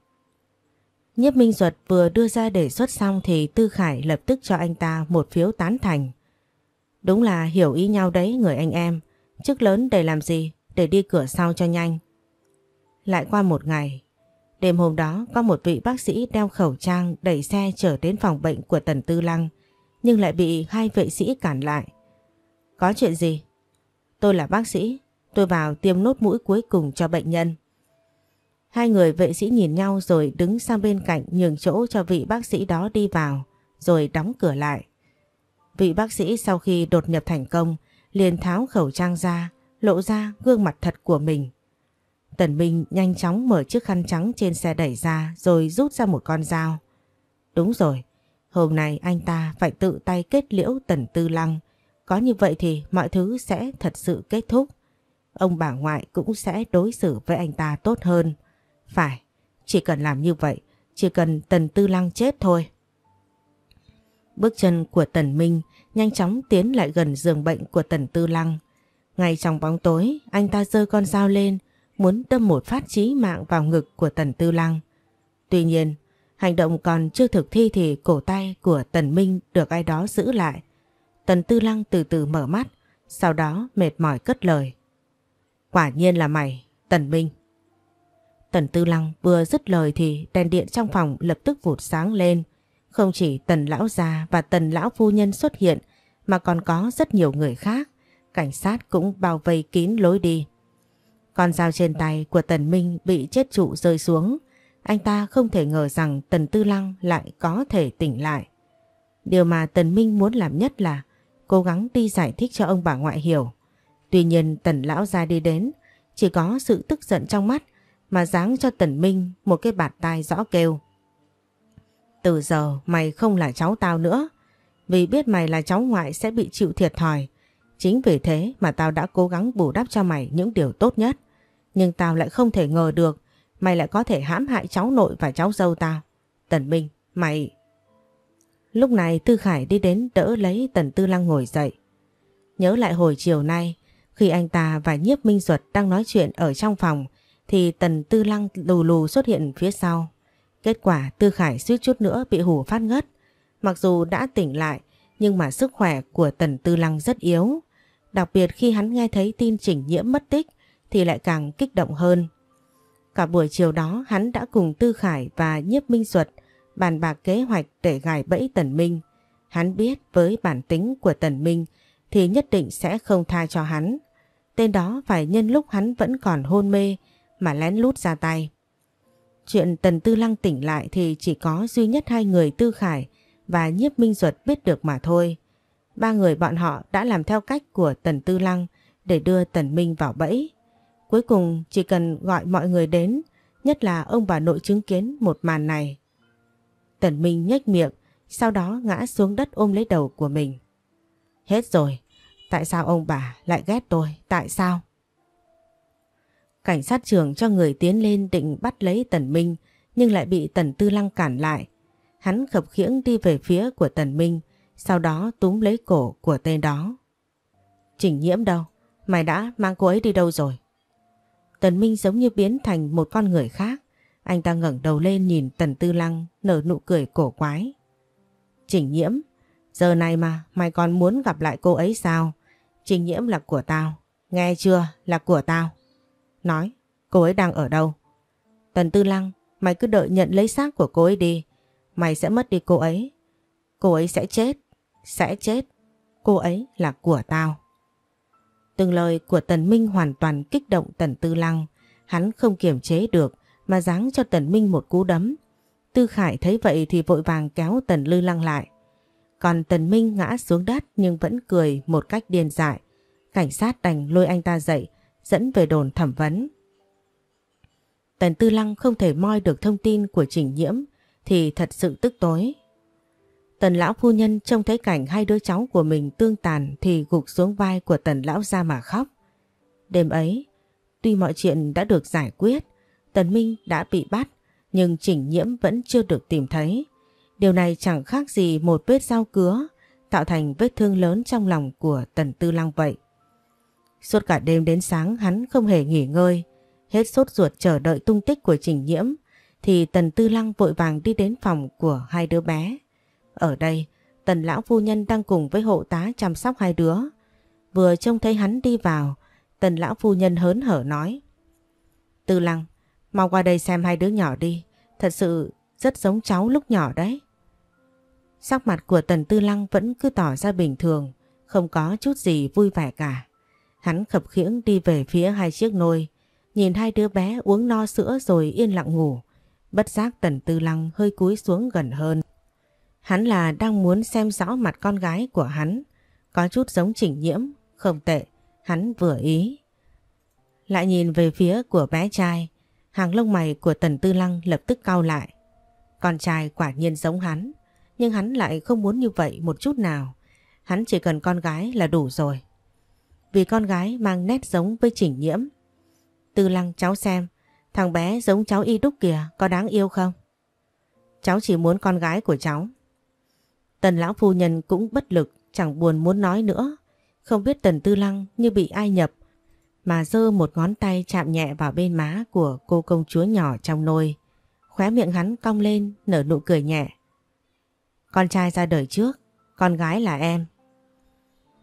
Nhiếp Minh Duật vừa đưa ra đề xuất xong thì Tư Khải lập tức cho anh ta một phiếu tán thành. Đúng là hiểu ý nhau đấy, người anh em. Chức lớn để làm gì? Để đi cửa sau cho nhanh. Lại qua một ngày, đêm hôm đó có một vị bác sĩ đeo khẩu trang đẩy xe trở đến phòng bệnh của Tần Tư Lăng, nhưng lại bị hai vệ sĩ cản lại. Có chuyện gì? Tôi là bác sĩ, tôi vào tiêm nốt mũi cuối cùng cho bệnh nhân. Hai người vệ sĩ nhìn nhau rồi đứng sang bên cạnh nhường chỗ cho vị bác sĩ đó đi vào, rồi đóng cửa lại. Vị bác sĩ sau khi đột nhập thành công liền tháo khẩu trang ra, lộ ra gương mặt thật của mình. Tần Minh nhanh chóng mở chiếc khăn trắng trên xe đẩy ra rồi rút ra một con dao. Đúng rồi, hôm nay anh ta phải tự tay kết liễu Tần Tư Lăng. Có như vậy thì mọi thứ sẽ thật sự kết thúc. Ông bà ngoại cũng sẽ đối xử với anh ta tốt hơn. Phải, chỉ cần làm như vậy, chỉ cần Tần Tư Lăng chết thôi. Bước chân của Tần Minh nhanh chóng tiến lại gần giường bệnh của Tần Tư Lăng. Ngay trong bóng tối, anh ta giơ con dao lên, muốn đâm một phát chí mạng vào ngực của Tần Tư Lăng. Tuy nhiên, hành động còn chưa thực thi thì cổ tay của Tần Minh được ai đó giữ lại. Tần Tư Lăng từ từ mở mắt, sau đó mệt mỏi cất lời. Quả nhiên là mày, Tần Minh. Tần Tư Lăng vừa dứt lời thì đèn điện trong phòng lập tức vụt sáng lên. Không chỉ tần lão già và tần lão phu nhân xuất hiện, mà còn có rất nhiều người khác. Cảnh sát cũng bao vây kín lối đi. Con dao trên tay của tần Minh bị chết trụ rơi xuống. Anh ta không thể ngờ rằng tần Tư Lăng lại có thể tỉnh lại. Điều mà tần Minh muốn làm nhất là cố gắng đi giải thích cho ông bà ngoại hiểu. Tuy nhiên tần lão ra đi đến, chỉ có sự tức giận trong mắt mà giáng cho tần Minh một cái bạt tai rõ kêu. Từ giờ mày không là cháu tao nữa. Vì biết mày là cháu ngoại sẽ bị chịu thiệt thòi. Chính vì thế mà tao đã cố gắng bù đắp cho mày những điều tốt nhất. Nhưng tao lại không thể ngờ được mày lại có thể hãm hại cháu nội và cháu dâu tao. Tần Minh, mày... Lúc này Tư Khải đi đến đỡ lấy Tần Tư Lăng ngồi dậy. Nhớ lại hồi chiều nay, khi anh ta và Nhiếp Minh Duật đang nói chuyện ở trong phòng, thì Tần Tư Lăng lù lù xuất hiện phía sau. Kết quả Tư Khải suýt chút nữa bị hủ phát ngất. Mặc dù đã tỉnh lại, nhưng mà sức khỏe của Tần Tư Lăng rất yếu. Đặc biệt khi hắn nghe thấy tin Trình Nhiễm mất tích, thì lại càng kích động hơn. Cả buổi chiều đó, hắn đã cùng Tư Khải và Nhiếp Minh Duật bàn bạc kế hoạch để gài bẫy Tần Minh. Hắn biết với bản tính của Tần Minh thì nhất định sẽ không tha cho hắn. Tên đó phải nhân lúc hắn vẫn còn hôn mê mà lén lút ra tay. Chuyện Tần Tư Lăng tỉnh lại thì chỉ có duy nhất hai người Tư Khải và Nhiếp Minh Duật biết được mà thôi. Ba người bọn họ đã làm theo cách của Tần Tư Lăng để đưa Tần Minh vào bẫy. Cuối cùng chỉ cần gọi mọi người đến, nhất là ông bà nội chứng kiến một màn này. Tần Minh nhếch miệng, sau đó ngã xuống đất ôm lấy đầu của mình. Hết rồi, tại sao ông bà lại ghét tôi, tại sao? Cảnh sát trưởng cho người tiến lên định bắt lấy Tần Minh nhưng lại bị Tần Tư Lăng cản lại. Hắn khập khiễng đi về phía của Tần Minh sau đó túm lấy cổ của tên đó. Trình nhiễm đâu? Mày đã mang cô ấy đi đâu rồi? Tần Minh giống như biến thành một con người khác. Anh ta ngẩng đầu lên nhìn Tần Tư Lăng nở nụ cười cổ quái. Trình nhiễm, giờ này mà mày còn muốn gặp lại cô ấy sao? Trình nhiễm là của tao, nghe chưa? Là của tao. Nói, cô ấy đang ở đâu? Tần Tư Lăng, Mày cứ đợi nhận lấy xác của cô ấy đi. Mày sẽ mất đi cô ấy. Cô ấy sẽ chết. Sẽ chết. Cô ấy là của tao. Từng lời của Tần Minh hoàn toàn kích động Tần Tư Lăng. Hắn không kiềm chế được mà giáng cho Tần Minh một cú đấm. Tư Khải thấy vậy thì vội vàng kéo Tần Lư Lăng lại. Còn Tần Minh ngã xuống đất nhưng vẫn cười một cách điên dại. Cảnh sát đành lôi anh ta dậy, dẫn về đồn thẩm vấn. Tần Tư Lăng không thể moi được thông tin của Trình Nhiễm thì thật sự tức tối. Tần lão phu nhân trông thấy cảnh hai đứa cháu của mình tương tàn thì gục xuống vai của tần lão ra mà khóc. Đêm ấy, tuy mọi chuyện đã được giải quyết, tần Minh đã bị bắt, nhưng Trình Nhiễm vẫn chưa được tìm thấy. Điều này chẳng khác gì một vết dao cứa tạo thành vết thương lớn trong lòng của Tần Tư Lăng vậy. Suốt cả đêm đến sáng hắn không hề nghỉ ngơi, hết sốt ruột chờ đợi tung tích của Trình Nhiễm thì Tần Tư Lăng vội vàng đi đến phòng của hai đứa bé. Ở đây, Tần Lão Phu Nhân đang cùng với hộ tá chăm sóc hai đứa. Vừa trông thấy hắn đi vào, Tần Lão Phu Nhân hớn hở nói. Tư Lăng, mau qua đây xem hai đứa nhỏ đi, thật sự rất giống cháu lúc nhỏ đấy. Sắc mặt của Tần Tư Lăng vẫn cứ tỏ ra bình thường, không có chút gì vui vẻ cả. Hắn khập khiễng đi về phía hai chiếc nôi, nhìn hai đứa bé uống no sữa rồi yên lặng ngủ. Bất giác Tần Tư Lăng hơi cúi xuống gần hơn. Hắn là đang muốn xem rõ mặt con gái của hắn, có chút giống chỉnh nhiễm, không tệ, hắn vừa ý. Lại nhìn về phía của bé trai, hàng lông mày của Tần Tư Lăng lập tức cau lại. Con trai quả nhiên giống hắn, nhưng hắn lại không muốn như vậy một chút nào. Hắn chỉ cần con gái là đủ rồi. Vì con gái mang nét giống với chỉnh nhiễm. Tư lăng cháu xem, thằng bé giống cháu y đúc kìa, có đáng yêu không? Cháu chỉ muốn con gái của cháu. Tần lão phu nhân cũng bất lực, chẳng buồn muốn nói nữa. Không biết tần tư lăng như bị ai nhập, mà giơ một ngón tay chạm nhẹ vào bên má của cô công chúa nhỏ trong nôi. Khóe miệng hắn cong lên, nở nụ cười nhẹ. Con trai ra đời trước, con gái là em.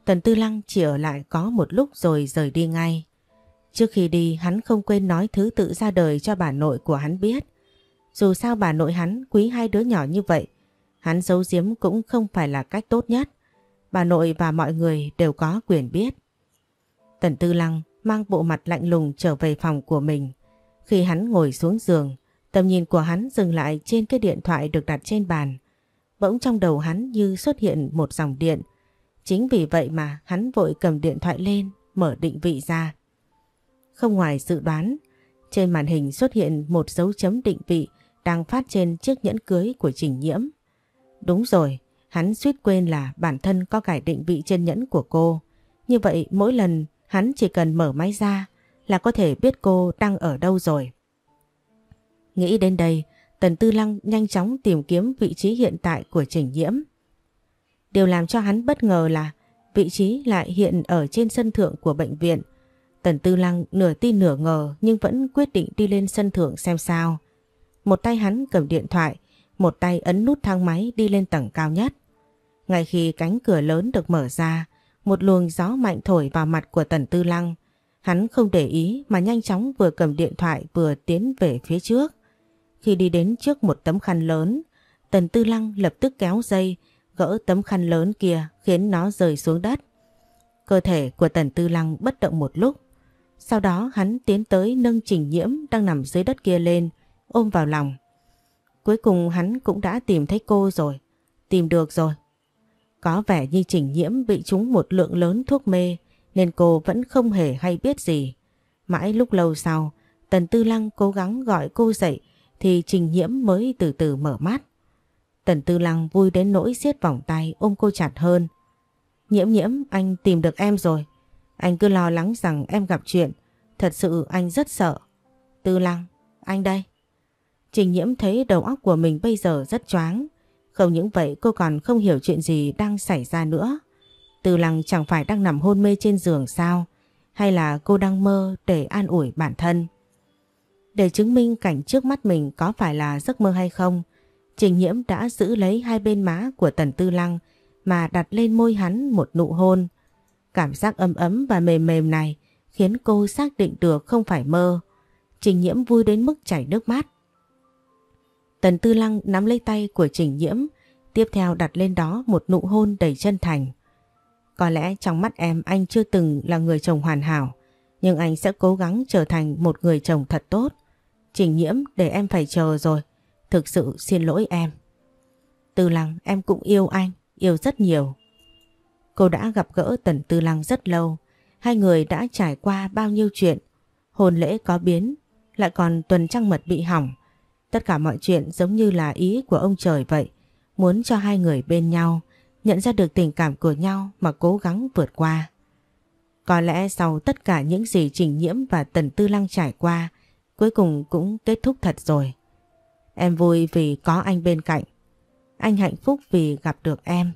Tần Tư Lăng chỉ ở lại có một lúc rồi rời đi ngay. Trước khi đi hắn không quên nói thứ tự ra đời cho bà nội của hắn biết. Dù sao bà nội hắn quý hai đứa nhỏ như vậy, hắn giấu giếm cũng không phải là cách tốt nhất. Bà nội và mọi người đều có quyền biết. Tần Tư Lăng mang bộ mặt lạnh lùng trở về phòng của mình. Khi hắn ngồi xuống giường, tầm nhìn của hắn dừng lại trên cái điện thoại được đặt trên bàn. Bỗng trong đầu hắn như xuất hiện một dòng điện. Chính vì vậy mà hắn vội cầm điện thoại lên, mở định vị ra. Không ngoài dự đoán, trên màn hình xuất hiện một dấu chấm định vị đang phát trên chiếc nhẫn cưới của Trình Nhiễm. Đúng rồi, hắn suýt quên là bản thân có cải định vị trên nhẫn của cô. Như vậy mỗi lần hắn chỉ cần mở máy ra là có thể biết cô đang ở đâu rồi. Nghĩ đến đây, Tần Tư Lăng nhanh chóng tìm kiếm vị trí hiện tại của Trình Nhiễm. Điều làm cho hắn bất ngờ là vị trí lại hiện ở trên sân thượng của bệnh viện. Tần Tư Lăng nửa tin nửa ngờ nhưng vẫn quyết định đi lên sân thượng xem sao. Một tay hắn cầm điện thoại, một tay ấn nút thang máy đi lên tầng cao nhất. Ngay khi cánh cửa lớn được mở ra, một luồng gió mạnh thổi vào mặt của Tần Tư Lăng. Hắn không để ý mà nhanh chóng vừa cầm điện thoại vừa tiến về phía trước. Khi đi đến trước một tấm khăn lớn, Tần Tư Lăng lập tức kéo dây, gỡ tấm khăn lớn kia khiến nó rơi xuống đất. Cơ thể của Tần Tư Lăng bất động một lúc. Sau đó hắn tiến tới nâng trình nhiễm đang nằm dưới đất kia lên, ôm vào lòng. Cuối cùng hắn cũng đã tìm thấy cô rồi. Tìm được rồi. Có vẻ như trình nhiễm bị trúng một lượng lớn thuốc mê nên cô vẫn không hề hay biết gì. Mãi lúc lâu sau, Tần Tư Lăng cố gắng gọi cô dậy thì Trình Nhiễm mới từ từ mở mắt. Tần Tư Lăng vui đến nỗi siết vòng tay ôm cô chặt hơn. Nhiễm nhiễm anh tìm được em rồi. Anh cứ lo lắng rằng em gặp chuyện. Thật sự anh rất sợ. Tư Lăng, anh đây. Trình nhiễm thấy đầu óc của mình bây giờ rất choáng. Không những vậy cô còn không hiểu chuyện gì đang xảy ra nữa. Tư Lăng chẳng phải đang nằm hôn mê trên giường sao? Hay là cô đang mơ để an ủi bản thân? Để chứng minh cảnh trước mắt mình có phải là giấc mơ hay không, Trình Nhiễm đã giữ lấy hai bên má của Tần Tư Lăng mà đặt lên môi hắn một nụ hôn. Cảm giác ấm ấm và mềm mềm này khiến cô xác định được không phải mơ. Trình Nhiễm vui đến mức chảy nước mắt. Tần Tư Lăng nắm lấy tay của Trình Nhiễm, tiếp theo đặt lên đó một nụ hôn đầy chân thành. Có lẽ trong mắt em anh chưa từng là người chồng hoàn hảo, nhưng anh sẽ cố gắng trở thành một người chồng thật tốt. Trình Nhiễm để em phải chờ rồi, thực sự xin lỗi em. Tư Lăng em cũng yêu anh, yêu rất nhiều. Cô đã gặp gỡ Tần Tư Lăng rất lâu, hai người đã trải qua bao nhiêu chuyện. Hôn lễ có biến, lại còn tuần trăng mật bị hỏng. Tất cả mọi chuyện giống như là ý của ông trời vậy, muốn cho hai người bên nhau, nhận ra được tình cảm của nhau mà cố gắng vượt qua. Có lẽ sau tất cả những gì Trình Nhiễm và Tần Tư Lăng trải qua, cuối cùng cũng kết thúc thật rồi. Em vui vì có anh bên cạnh. Anh hạnh phúc vì gặp được em.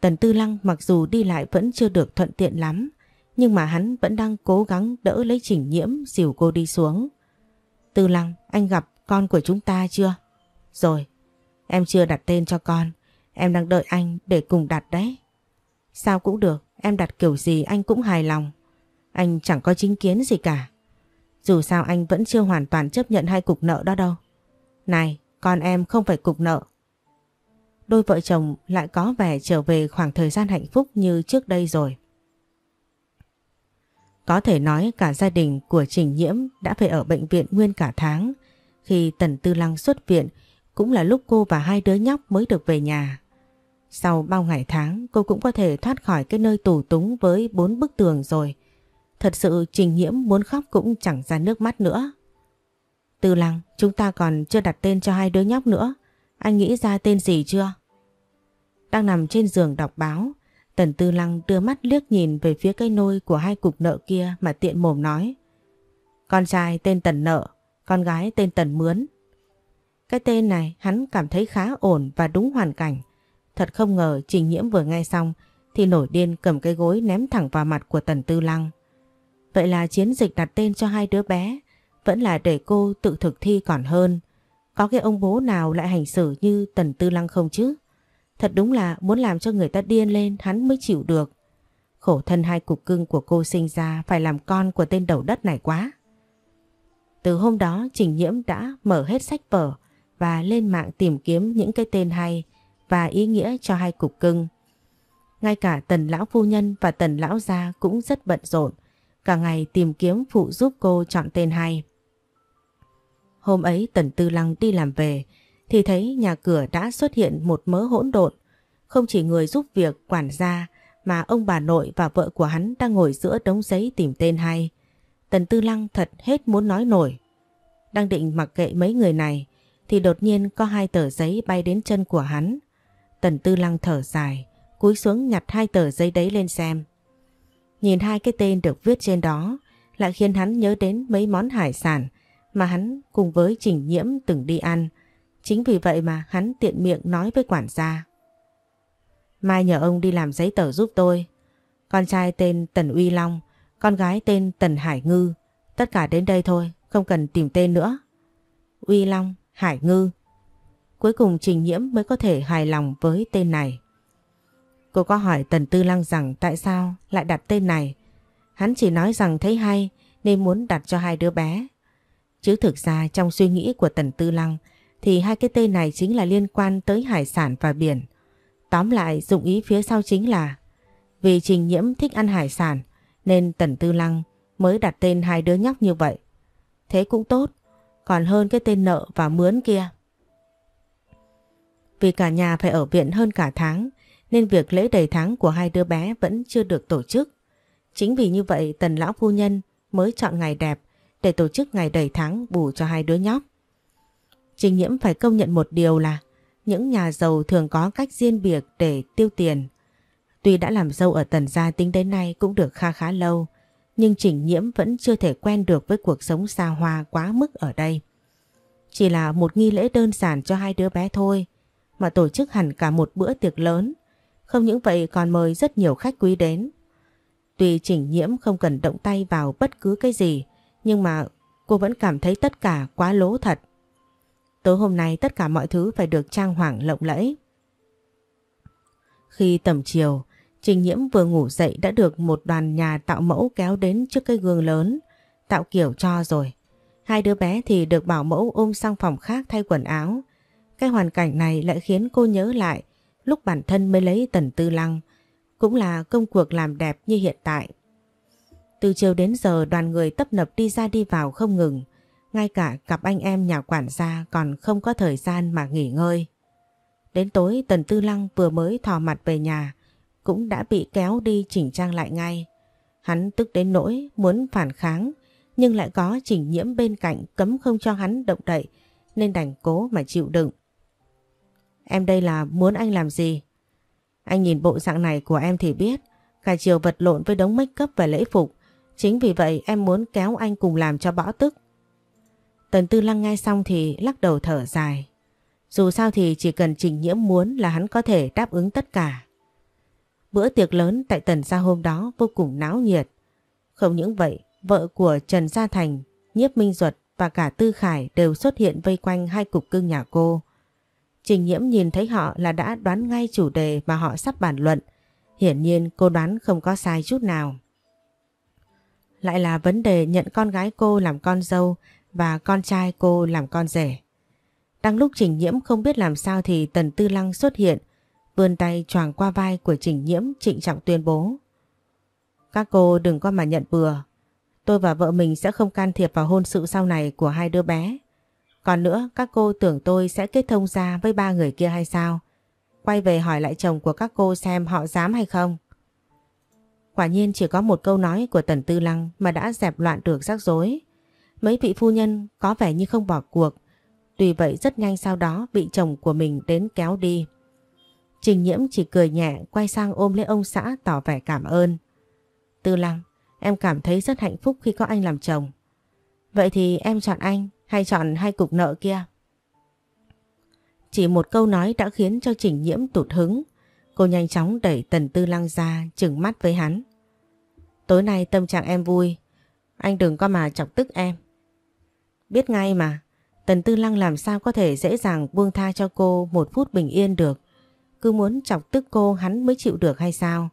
Tần Tư Lăng mặc dù đi lại vẫn chưa được thuận tiện lắm, nhưng mà hắn vẫn đang cố gắng đỡ lấy Trình Nhiễm dìu cô đi xuống. Tư Lăng, anh gặp con của chúng ta chưa? Rồi, em chưa đặt tên cho con, em đang đợi anh để cùng đặt đấy. Sao cũng được, em đặt kiểu gì anh cũng hài lòng. Anh chẳng có chính kiến gì cả. Dù sao anh vẫn chưa hoàn toàn chấp nhận hai cục nợ đó đâu. Này, con em không phải cục nợ. Đôi vợ chồng lại có vẻ trở về khoảng thời gian hạnh phúc như trước đây rồi. Có thể nói cả gia đình của Trình Nhiễm đã phải ở bệnh viện nguyên cả tháng. Khi Tần Tư Lăng xuất viện cũng là lúc cô và hai đứa nhóc mới được về nhà. Sau bao ngày tháng cô cũng có thể thoát khỏi cái nơi tù túng với bốn bức tường rồi. Thật sự Trình Nhiễm muốn khóc cũng chẳng ra nước mắt nữa. Tư Lăng, chúng ta còn chưa đặt tên cho hai đứa nhóc nữa. Anh nghĩ ra tên gì chưa? Đang nằm trên giường đọc báo, Tần Tư Lăng đưa mắt liếc nhìn về phía cây nôi của hai cục nợ kia mà tiện mồm nói. Con trai tên Tần Nợ, con gái tên Tần Mướn. Cái tên này hắn cảm thấy khá ổn và đúng hoàn cảnh. Thật không ngờ Trình Nhiễm vừa nghe xong thì nổi điên cầm cái gối ném thẳng vào mặt của Tần Tư Lăng. Vậy là chiến dịch đặt tên cho hai đứa bé vẫn là để cô tự thực thi còn hơn. Có cái ông bố nào lại hành xử như Tần Tư Lăng không chứ? Thật đúng là muốn làm cho người ta điên lên hắn mới chịu được. Khổ thân hai cục cưng của cô sinh ra phải làm con của tên đầu đất này quá. Từ hôm đó Trình Nhiễm đã mở hết sách vở và lên mạng tìm kiếm những cái tên hay và ý nghĩa cho hai cục cưng. Ngay cả tần lão phu nhân và tần lão gia cũng rất bận rộn, cả ngày tìm kiếm phụ giúp cô chọn tên hay. Hôm ấy tần tư lăng đi làm về thì thấy nhà cửa đã xuất hiện một mớ hỗn độn. Không chỉ người giúp việc quản gia mà ông bà nội và vợ của hắn đang ngồi giữa đống giấy tìm tên hay. Tần Tư Lăng thật hết muốn nói nổi. Đang định mặc kệ mấy người này thì đột nhiên có hai tờ giấy bay đến chân của hắn. Tần Tư Lăng thở dài, cúi xuống nhặt hai tờ giấy đấy lên xem. Nhìn hai cái tên được viết trên đó lại khiến hắn nhớ đến mấy món hải sản mà hắn cùng với Trình Nhiễm từng đi ăn. Chính vì vậy mà hắn tiện miệng nói với quản gia. Mai nhờ ông đi làm giấy tờ giúp tôi. Con trai tên Tần Uy Long, con gái tên Tần Hải Ngư. Tất cả đến đây thôi, không cần tìm tên nữa. Uy Long, Hải Ngư. Cuối cùng Trình Nhiễm mới có thể hài lòng với tên này. Cô có hỏi Tần Tư Lăng rằng tại sao lại đặt tên này. Hắn chỉ nói rằng thấy hay nên muốn đặt cho hai đứa bé. Chứ thực ra trong suy nghĩ của Tần Tư Lăng thì hai cái tên này chính là liên quan tới hải sản và biển. Tóm lại dụng ý phía sau chính là vì Trình Nhiễm thích ăn hải sản nên Tần Tư Lăng mới đặt tên hai đứa nhóc như vậy. Thế cũng tốt, còn hơn cái tên nợ và mướn kia. Vì cả nhà phải ở viện hơn cả tháng nên việc lễ đầy tháng của hai đứa bé vẫn chưa được tổ chức. Chính vì như vậy Tần Lão Phu Nhân mới chọn ngày đẹp để tổ chức ngày đầy tháng bù cho hai đứa nhóc. Trình Nhiễm phải công nhận một điều là những nhà giàu thường có cách riêng biệt để tiêu tiền. Tuy đã làm dâu ở Tần Gia tính đến nay cũng được kha khá lâu, nhưng Trình Nhiễm vẫn chưa thể quen được với cuộc sống xa hoa quá mức ở đây. Chỉ là một nghi lễ đơn giản cho hai đứa bé thôi, mà tổ chức hẳn cả một bữa tiệc lớn. Không những vậy còn mời rất nhiều khách quý đến. Tuy Trình Nhiễm không cần động tay vào bất cứ cái gì, nhưng mà cô vẫn cảm thấy tất cả quá lố thật. Tối hôm nay tất cả mọi thứ phải được trang hoàng lộng lẫy. Khi tầm chiều, Trình Nhiễm vừa ngủ dậy đã được một đoàn nhà tạo mẫu kéo đến trước cây gương lớn, tạo kiểu cho rồi. Hai đứa bé thì được bảo mẫu ôm sang phòng khác thay quần áo. Cái hoàn cảnh này lại khiến cô nhớ lại lúc bản thân mới lấy tần tư lăng. Cũng là công cuộc làm đẹp như hiện tại. Từ chiều đến giờ, đoàn người tấp nập đi ra đi vào không ngừng. Ngay cả cặp anh em nhà quản gia còn không có thời gian mà nghỉ ngơi. Đến tối, Tần Tư Lăng vừa mới thò mặt về nhà, cũng đã bị kéo đi chỉnh trang lại ngay. Hắn tức đến nỗi muốn phản kháng, nhưng lại có chỉnh nhiễm bên cạnh cấm không cho hắn động đậy, nên đành cố mà chịu đựng. Em đây là muốn anh làm gì? Anh nhìn bộ dạng này của em thì biết, cả chiều vật lộn với đống make up và lễ phục chính vì vậy em muốn kéo anh cùng làm cho bỏ tức. Tần Tư Lăng nghe xong thì lắc đầu thở dài. Dù sao thì chỉ cần Trình Nhiễm muốn là hắn có thể đáp ứng tất cả. Bữa tiệc lớn tại Tần Gia hôm đó vô cùng náo nhiệt. Không những vậy, vợ của Trần Gia Thành, Nhiếp Minh Duật và cả Tư Khải đều xuất hiện vây quanh hai cục cưng nhà cô. Trình Nhiễm nhìn thấy họ là đã đoán ngay chủ đề mà họ sắp bàn luận. Hiển nhiên cô đoán không có sai chút nào. Lại là vấn đề nhận con gái cô làm con dâu và con trai cô làm con rể. Đang lúc Trình Nhiễm không biết làm sao thì Tần Tư Lăng xuất hiện, vươn tay choàng qua vai của Trình Nhiễm trịnh trọng tuyên bố. Các cô đừng có mà nhận bừa, tôi và vợ mình sẽ không can thiệp vào hôn sự sau này của hai đứa bé. Còn nữa, các cô tưởng tôi sẽ kết thông ra với ba người kia hay sao? Quay về hỏi lại chồng của các cô xem họ dám hay không? Quả nhiên chỉ có một câu nói của Tần Tư Lăng mà đã dẹp loạn được rắc rối. Mấy vị phu nhân có vẻ như không bỏ cuộc, Tuy vậy rất nhanh sau đó bị chồng của mình đến kéo đi. Trình nhiễm chỉ cười nhẹ quay sang ôm lấy ông xã tỏ vẻ cảm ơn. Tư lăng, em cảm thấy rất hạnh phúc khi có anh làm chồng. Vậy thì em chọn anh hay chọn hai cục nợ kia? Chỉ một câu nói đã khiến cho trình nhiễm tụt hứng. Cô nhanh chóng đẩy tần tư lăng ra chừng mắt với hắn. Tối nay tâm trạng em vui. Anh đừng có mà chọc tức em. Biết ngay mà. Tần Tư Lăng làm sao có thể dễ dàng buông tha cho cô một phút bình yên được. Cứ muốn chọc tức cô hắn mới chịu được hay sao?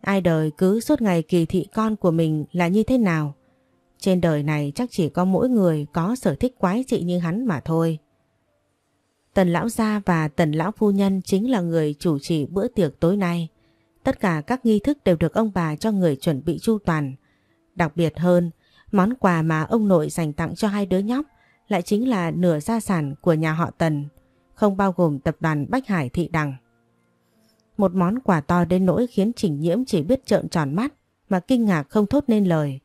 Ai đời cứ suốt ngày kỳ thị con của mình là như thế nào? Trên đời này chắc chỉ có mỗi người có sở thích quái dị như hắn mà thôi. Tần Lão Gia và Tần Lão Phu Nhân chính là người chủ trì bữa tiệc tối nay. Tất cả các nghi thức đều được ông bà cho người chuẩn bị chu toàn. Đặc biệt hơn, món quà mà ông nội dành tặng cho hai đứa nhóc lại chính là nửa gia sản của nhà họ Tần, không bao gồm tập đoàn Bách Hải Thị Đằng. Một món quà to đến nỗi khiến Trình Nhiễm chỉ biết trợn tròn mắt mà kinh ngạc không thốt nên lời.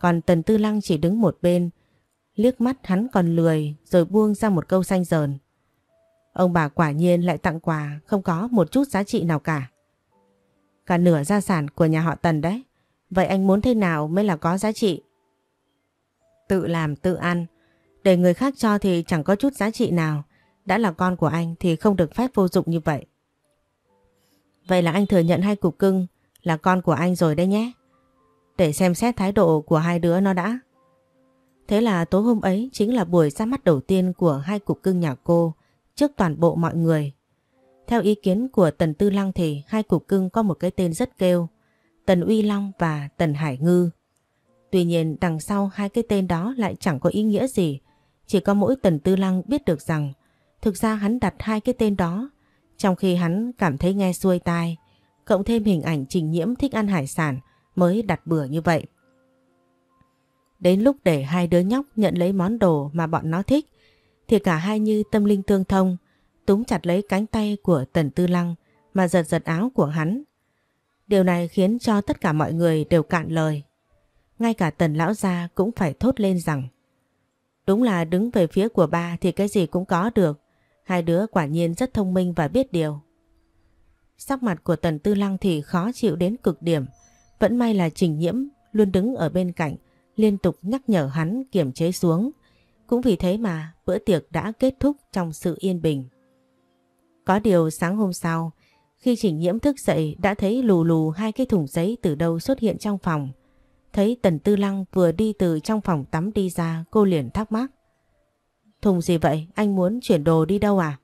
Còn Tần Tư Lăng chỉ đứng một bên, liếc mắt hắn còn lười rồi buông ra một câu xanh dờn. Ông bà quả nhiên lại tặng quà không có một chút giá trị nào cả. Cả nửa gia sản của nhà họ Tần đấy. Vậy anh muốn thế nào mới là có giá trị? Tự làm tự ăn, để người khác cho thì chẳng có chút giá trị nào. Đã là con của anh thì không được phép vô dụng như vậy. Vậy là anh thừa nhận hai cục cưng là con của anh rồi đấy nhé. Để xem xét thái độ của hai đứa nó đã. Thế là tối hôm ấy chính là buổi ra mắt đầu tiên của hai cục cưng nhà cô trước toàn bộ mọi người. Theo ý kiến của Tần Tư Lăng thì hai cục cưng có một cái tên rất kêu, Tần Uy Long và Tần Hải Ngư. Tuy nhiên đằng sau hai cái tên đó lại chẳng có ý nghĩa gì chỉ có mỗi Tần Tư Lăng biết được rằng thực ra hắn đặt hai cái tên đó trong khi hắn cảm thấy nghe xuôi tai cộng thêm hình ảnh trình nhiễm thích ăn hải sản mới đặt bừa như vậy. Đến lúc để hai đứa nhóc nhận lấy món đồ mà bọn nó thích thì cả hai như tâm linh tương thông túm chặt lấy cánh tay của Tần Tư Lăng mà giật giật áo của hắn. Điều này khiến cho tất cả mọi người đều cạn lời. Ngay cả Tần Lão Gia cũng phải thốt lên rằng Đúng là đứng về phía của ba thì cái gì cũng có được. Hai đứa quả nhiên rất thông minh và biết điều. Sắc mặt của Tần Tư Lăng thì khó chịu đến cực điểm. Vẫn may là Trình Nhiễm luôn đứng ở bên cạnh, liên tục nhắc nhở hắn kiềm chế xuống. Cũng vì thế mà bữa tiệc đã kết thúc trong sự yên bình. Có điều sáng hôm sau, khi Trình Nhiễm thức dậy đã thấy lù lù hai cái thùng giấy từ đâu xuất hiện trong phòng. Thấy Tần Tư Lăng vừa đi từ trong phòng tắm đi ra cô liền thắc mắc. Thùng gì vậy? Anh muốn chuyển đồ đi đâu à?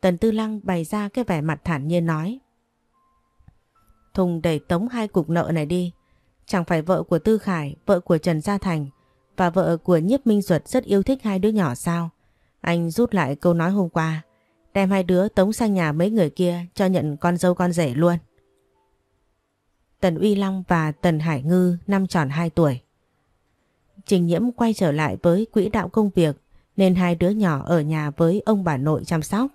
Tần Tư Lăng bày ra cái vẻ mặt thản nhiên nói. Thùng đẩy tống hai cục nợ này đi. Chẳng phải vợ của Tư Khải, vợ của Trần Gia Thành và vợ của nhiếp minh duật rất yêu thích hai đứa nhỏ sao? Anh rút lại câu nói hôm qua. Đem hai đứa tống sang nhà mấy người kia cho nhận con dâu con rể luôn. Tần Uy Long và Tần Hải Ngư năm tròn 2 tuổi. Trình Nhiễm quay trở lại với quỹ đạo công việc nên hai đứa nhỏ ở nhà với ông bà nội chăm sóc.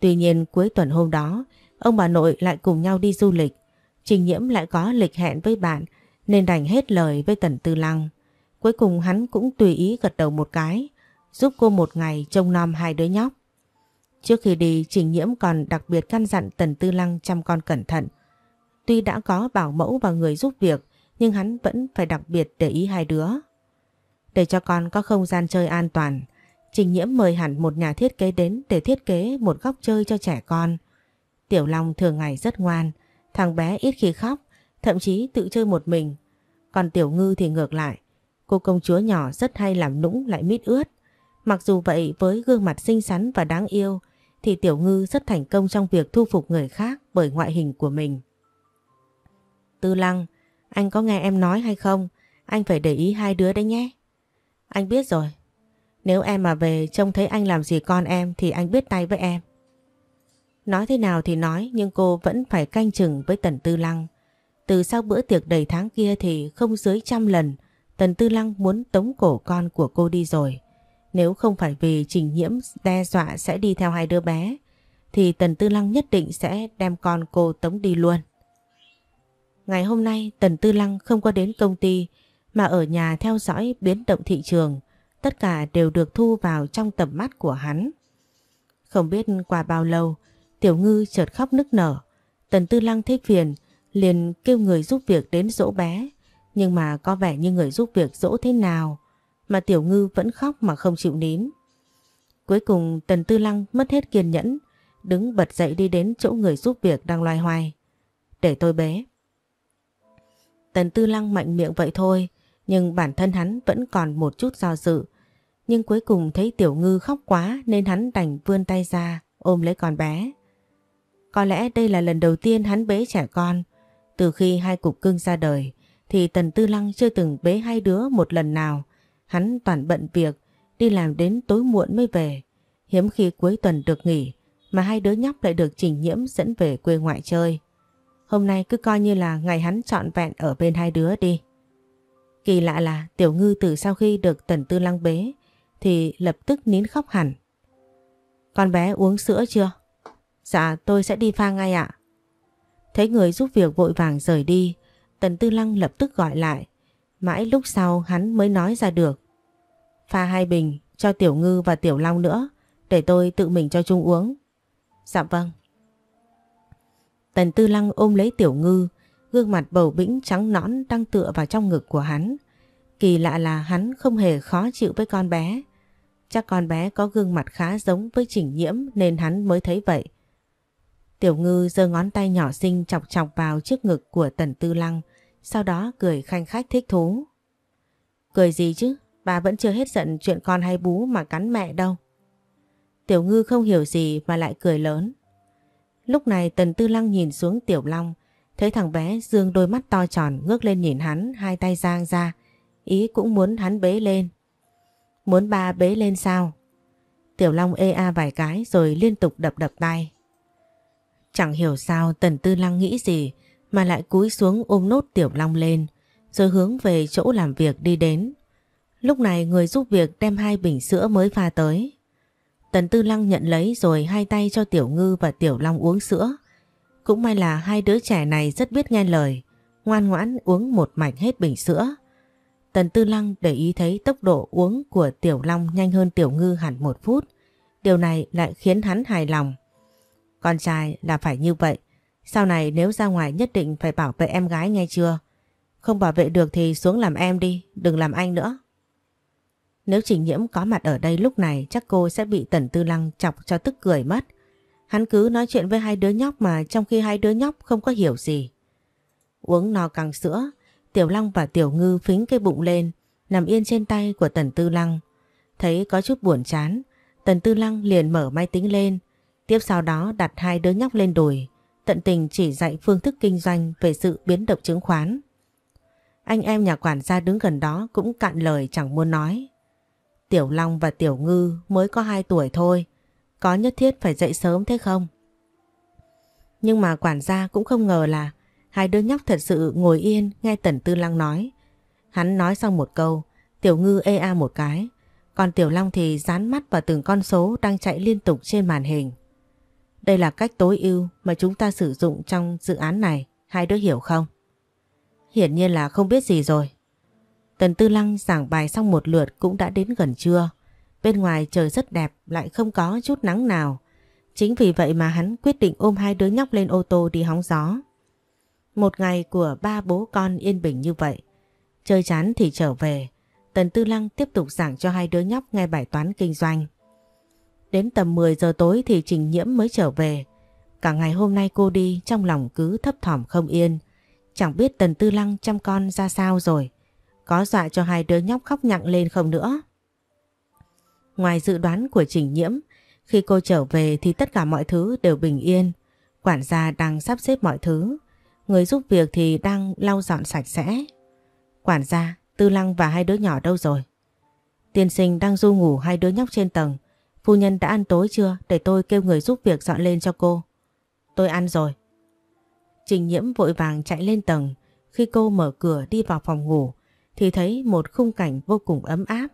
Tuy nhiên cuối tuần hôm đó, ông bà nội lại cùng nhau đi du lịch. Trình Nhiễm lại có lịch hẹn với bạn nên đành hết lời với Tần Tư Lăng. Cuối cùng hắn cũng tùy ý gật đầu một cái, giúp cô một ngày trông nom hai đứa nhóc. Trước khi đi, Trình Nhiễm còn đặc biệt căn dặn Tần Tư Lăng chăm con cẩn thận. Tuy đã có bảo mẫu và người giúp việc, nhưng hắn vẫn phải đặc biệt để ý hai đứa. Để cho con có không gian chơi an toàn, Trình Nhiễm mời hẳn một nhà thiết kế đến để thiết kế một góc chơi cho trẻ con. Tiểu Long thường ngày rất ngoan, thằng bé ít khi khóc, thậm chí tự chơi một mình. Còn Tiểu Ngư thì ngược lại, cô công chúa nhỏ rất hay làm nũng lại mít ướt. Mặc dù vậy với gương mặt xinh xắn và đáng yêu thì Tiểu Ngư rất thành công trong việc thu phục người khác bởi ngoại hình của mình. Tư Lăng, anh có nghe em nói hay không? Anh phải để ý hai đứa đấy nhé. Anh biết rồi. Nếu em mà về trông thấy anh làm gì con em thì anh biết tay với em. Nói thế nào thì nói nhưng cô vẫn phải canh chừng với Tần Tư Lăng. Từ sau bữa tiệc đầy tháng kia thì không dưới trăm lần Tần Tư Lăng muốn tống cổ con của cô đi rồi. Nếu không phải vì Trình Nhiễm đe dọa sẽ đi theo hai đứa bé, thì Tần Tư Lăng nhất định sẽ đem con cô tống đi luôn. Ngày hôm nay, Tần Tư Lăng không có đến công ty, mà ở nhà theo dõi biến động thị trường. Tất cả đều được thu vào trong tầm mắt của hắn. Không biết qua bao lâu, Tiểu Ngư chợt khóc nức nở. Tần Tư Lăng thấy phiền, liền kêu người giúp việc đến dỗ bé. Nhưng mà có vẻ như người giúp việc dỗ thế nào mà Tiểu Ngư vẫn khóc mà không chịu nín. Cuối cùng Tần Tư Lăng mất hết kiên nhẫn, đứng bật dậy đi đến chỗ người giúp việc đang loay hoay. Để tôi bé. Tần Tư Lăng mạnh miệng vậy thôi, nhưng bản thân hắn vẫn còn một chút do dự. Nhưng cuối cùng thấy Tiểu Ngư khóc quá nên hắn đành vươn tay ra ôm lấy con bé. Có lẽ đây là lần đầu tiên hắn bế trẻ con. Từ khi hai cục cưng ra đời thì Tần Tư Lăng chưa từng bế hai đứa một lần nào. Hắn toàn bận việc, đi làm đến tối muộn mới về. Hiếm khi cuối tuần được nghỉ mà hai đứa nhóc lại được trình nhiễm dẫn về quê ngoại chơi. Hôm nay cứ coi như là ngày hắn trọn vẹn ở bên hai đứa đi. Kỳ lạ là Tiểu Ngư từ sau khi được Tần Tư Lăng bế thì lập tức nín khóc hẳn. Con bé uống sữa chưa? Dạ tôi sẽ đi pha ngay ạ. Thấy người giúp việc vội vàng rời đi, Tần Tư Lăng lập tức gọi lại. Mãi lúc sau hắn mới nói ra được. Pha hai bình cho Tiểu Ngư và Tiểu Long nữa, để tôi tự mình cho chung uống. Dạ vâng. Tần Tư Lăng ôm lấy Tiểu Ngư, gương mặt bầu bĩnh trắng nõn đang tựa vào trong ngực của hắn. Kỳ lạ là hắn không hề khó chịu với con bé. Chắc con bé có gương mặt khá giống với Trình Nhiễm nên hắn mới thấy vậy. Tiểu Ngư giơ ngón tay nhỏ xinh chọc chọc vào trước ngực của Tần Tư Lăng, sau đó cười khanh khách thích thú. Cười gì chứ, bà vẫn chưa hết giận chuyện con hay bú mà cắn mẹ đâu. Tiểu Ngư không hiểu gì mà lại cười lớn. Lúc này Tần Tư Lăng nhìn xuống Tiểu Long, thấy thằng bé dương đôi mắt to tròn ngước lên nhìn hắn, hai tay giang ra, ý cũng muốn hắn bế lên. Muốn ba bế lên sao? Tiểu Long ê a vài cái rồi liên tục đập đập tay. Chẳng hiểu sao Tần Tư Lăng nghĩ gì mà lại cúi xuống ôm nốt Tiểu Long lên rồi hướng về chỗ làm việc đi đến. Lúc này người giúp việc đem hai bình sữa mới pha tới. Tần Tư Lăng nhận lấy rồi hai tay cho Tiểu Ngư và Tiểu Long uống sữa. Cũng may là hai đứa trẻ này rất biết nghe lời, ngoan ngoãn uống một mạch hết bình sữa. Tần Tư Lăng để ý thấy tốc độ uống của Tiểu Long nhanh hơn Tiểu Ngư hẳn một phút. Điều này lại khiến hắn hài lòng. Con trai là phải như vậy. Sau này nếu ra ngoài nhất định phải bảo vệ em gái nghe chưa? Không bảo vệ được thì xuống làm em đi, đừng làm anh nữa. Nếu Trình Nhiễm có mặt ở đây lúc này chắc cô sẽ bị Tần Tư Lăng chọc cho tức cười mất. Hắn cứ nói chuyện với hai đứa nhóc mà trong khi hai đứa nhóc không có hiểu gì. Uống no càng sữa, Tiểu Long và Tiểu Ngư phính cái bụng lên, nằm yên trên tay của Tần Tư Lăng. Thấy có chút buồn chán, Tần Tư Lăng liền mở máy tính lên, tiếp sau đó đặt hai đứa nhóc lên đùi, tận tình chỉ dạy phương thức kinh doanh về sự biến động chứng khoán. Anh em nhà quản gia đứng gần đó cũng cạn lời chẳng muốn nói. Tiểu Long và Tiểu Ngư mới có 2 tuổi thôi. Có nhất thiết phải dậy sớm thế không? Nhưng mà quản gia cũng không ngờ là hai đứa nhóc thật sự ngồi yên nghe Tần Tư Lăng nói. Hắn nói xong một câu, Tiểu Ngư ê a một cái, còn Tiểu Long thì dán mắt vào từng con số đang chạy liên tục trên màn hình. Đây là cách tối ưu mà chúng ta sử dụng trong dự án này, hai đứa hiểu không? Hiển nhiên là không biết gì rồi. Tần Tư Lăng giảng bài xong một lượt cũng đã đến gần trưa. Bên ngoài trời rất đẹp lại không có chút nắng nào. Chính vì vậy mà hắn quyết định ôm hai đứa nhóc lên ô tô đi hóng gió. Một ngày của ba bố con yên bình như vậy. Chơi chán thì trở về. Tần Tư Lăng tiếp tục giảng cho hai đứa nhóc nghe bài toán kinh doanh. Đến tầm 10 giờ tối thì Trình Nhiễm mới trở về. Cả ngày hôm nay cô đi trong lòng cứ thấp thỏm không yên. Chẳng biết Tần Tư Lăng chăm con ra sao rồi. Có dọa cho hai đứa nhóc khóc nhặng lên không nữa. Ngoài dự đoán của Trình Nhiễm, khi cô trở về thì tất cả mọi thứ đều bình yên. Quản gia đang sắp xếp mọi thứ. Người giúp việc thì đang lau dọn sạch sẽ. Quản gia, Tư Lăng và hai đứa nhỏ đâu rồi? Tiên sinh đang du ngủ hai đứa nhóc trên tầng. Phu nhân đã ăn tối chưa để tôi kêu người giúp việc dọn lên cho cô? Tôi ăn rồi. Trình nhiễm vội vàng chạy lên tầng. Khi cô mở cửa đi vào phòng ngủ thì thấy một khung cảnh vô cùng ấm áp.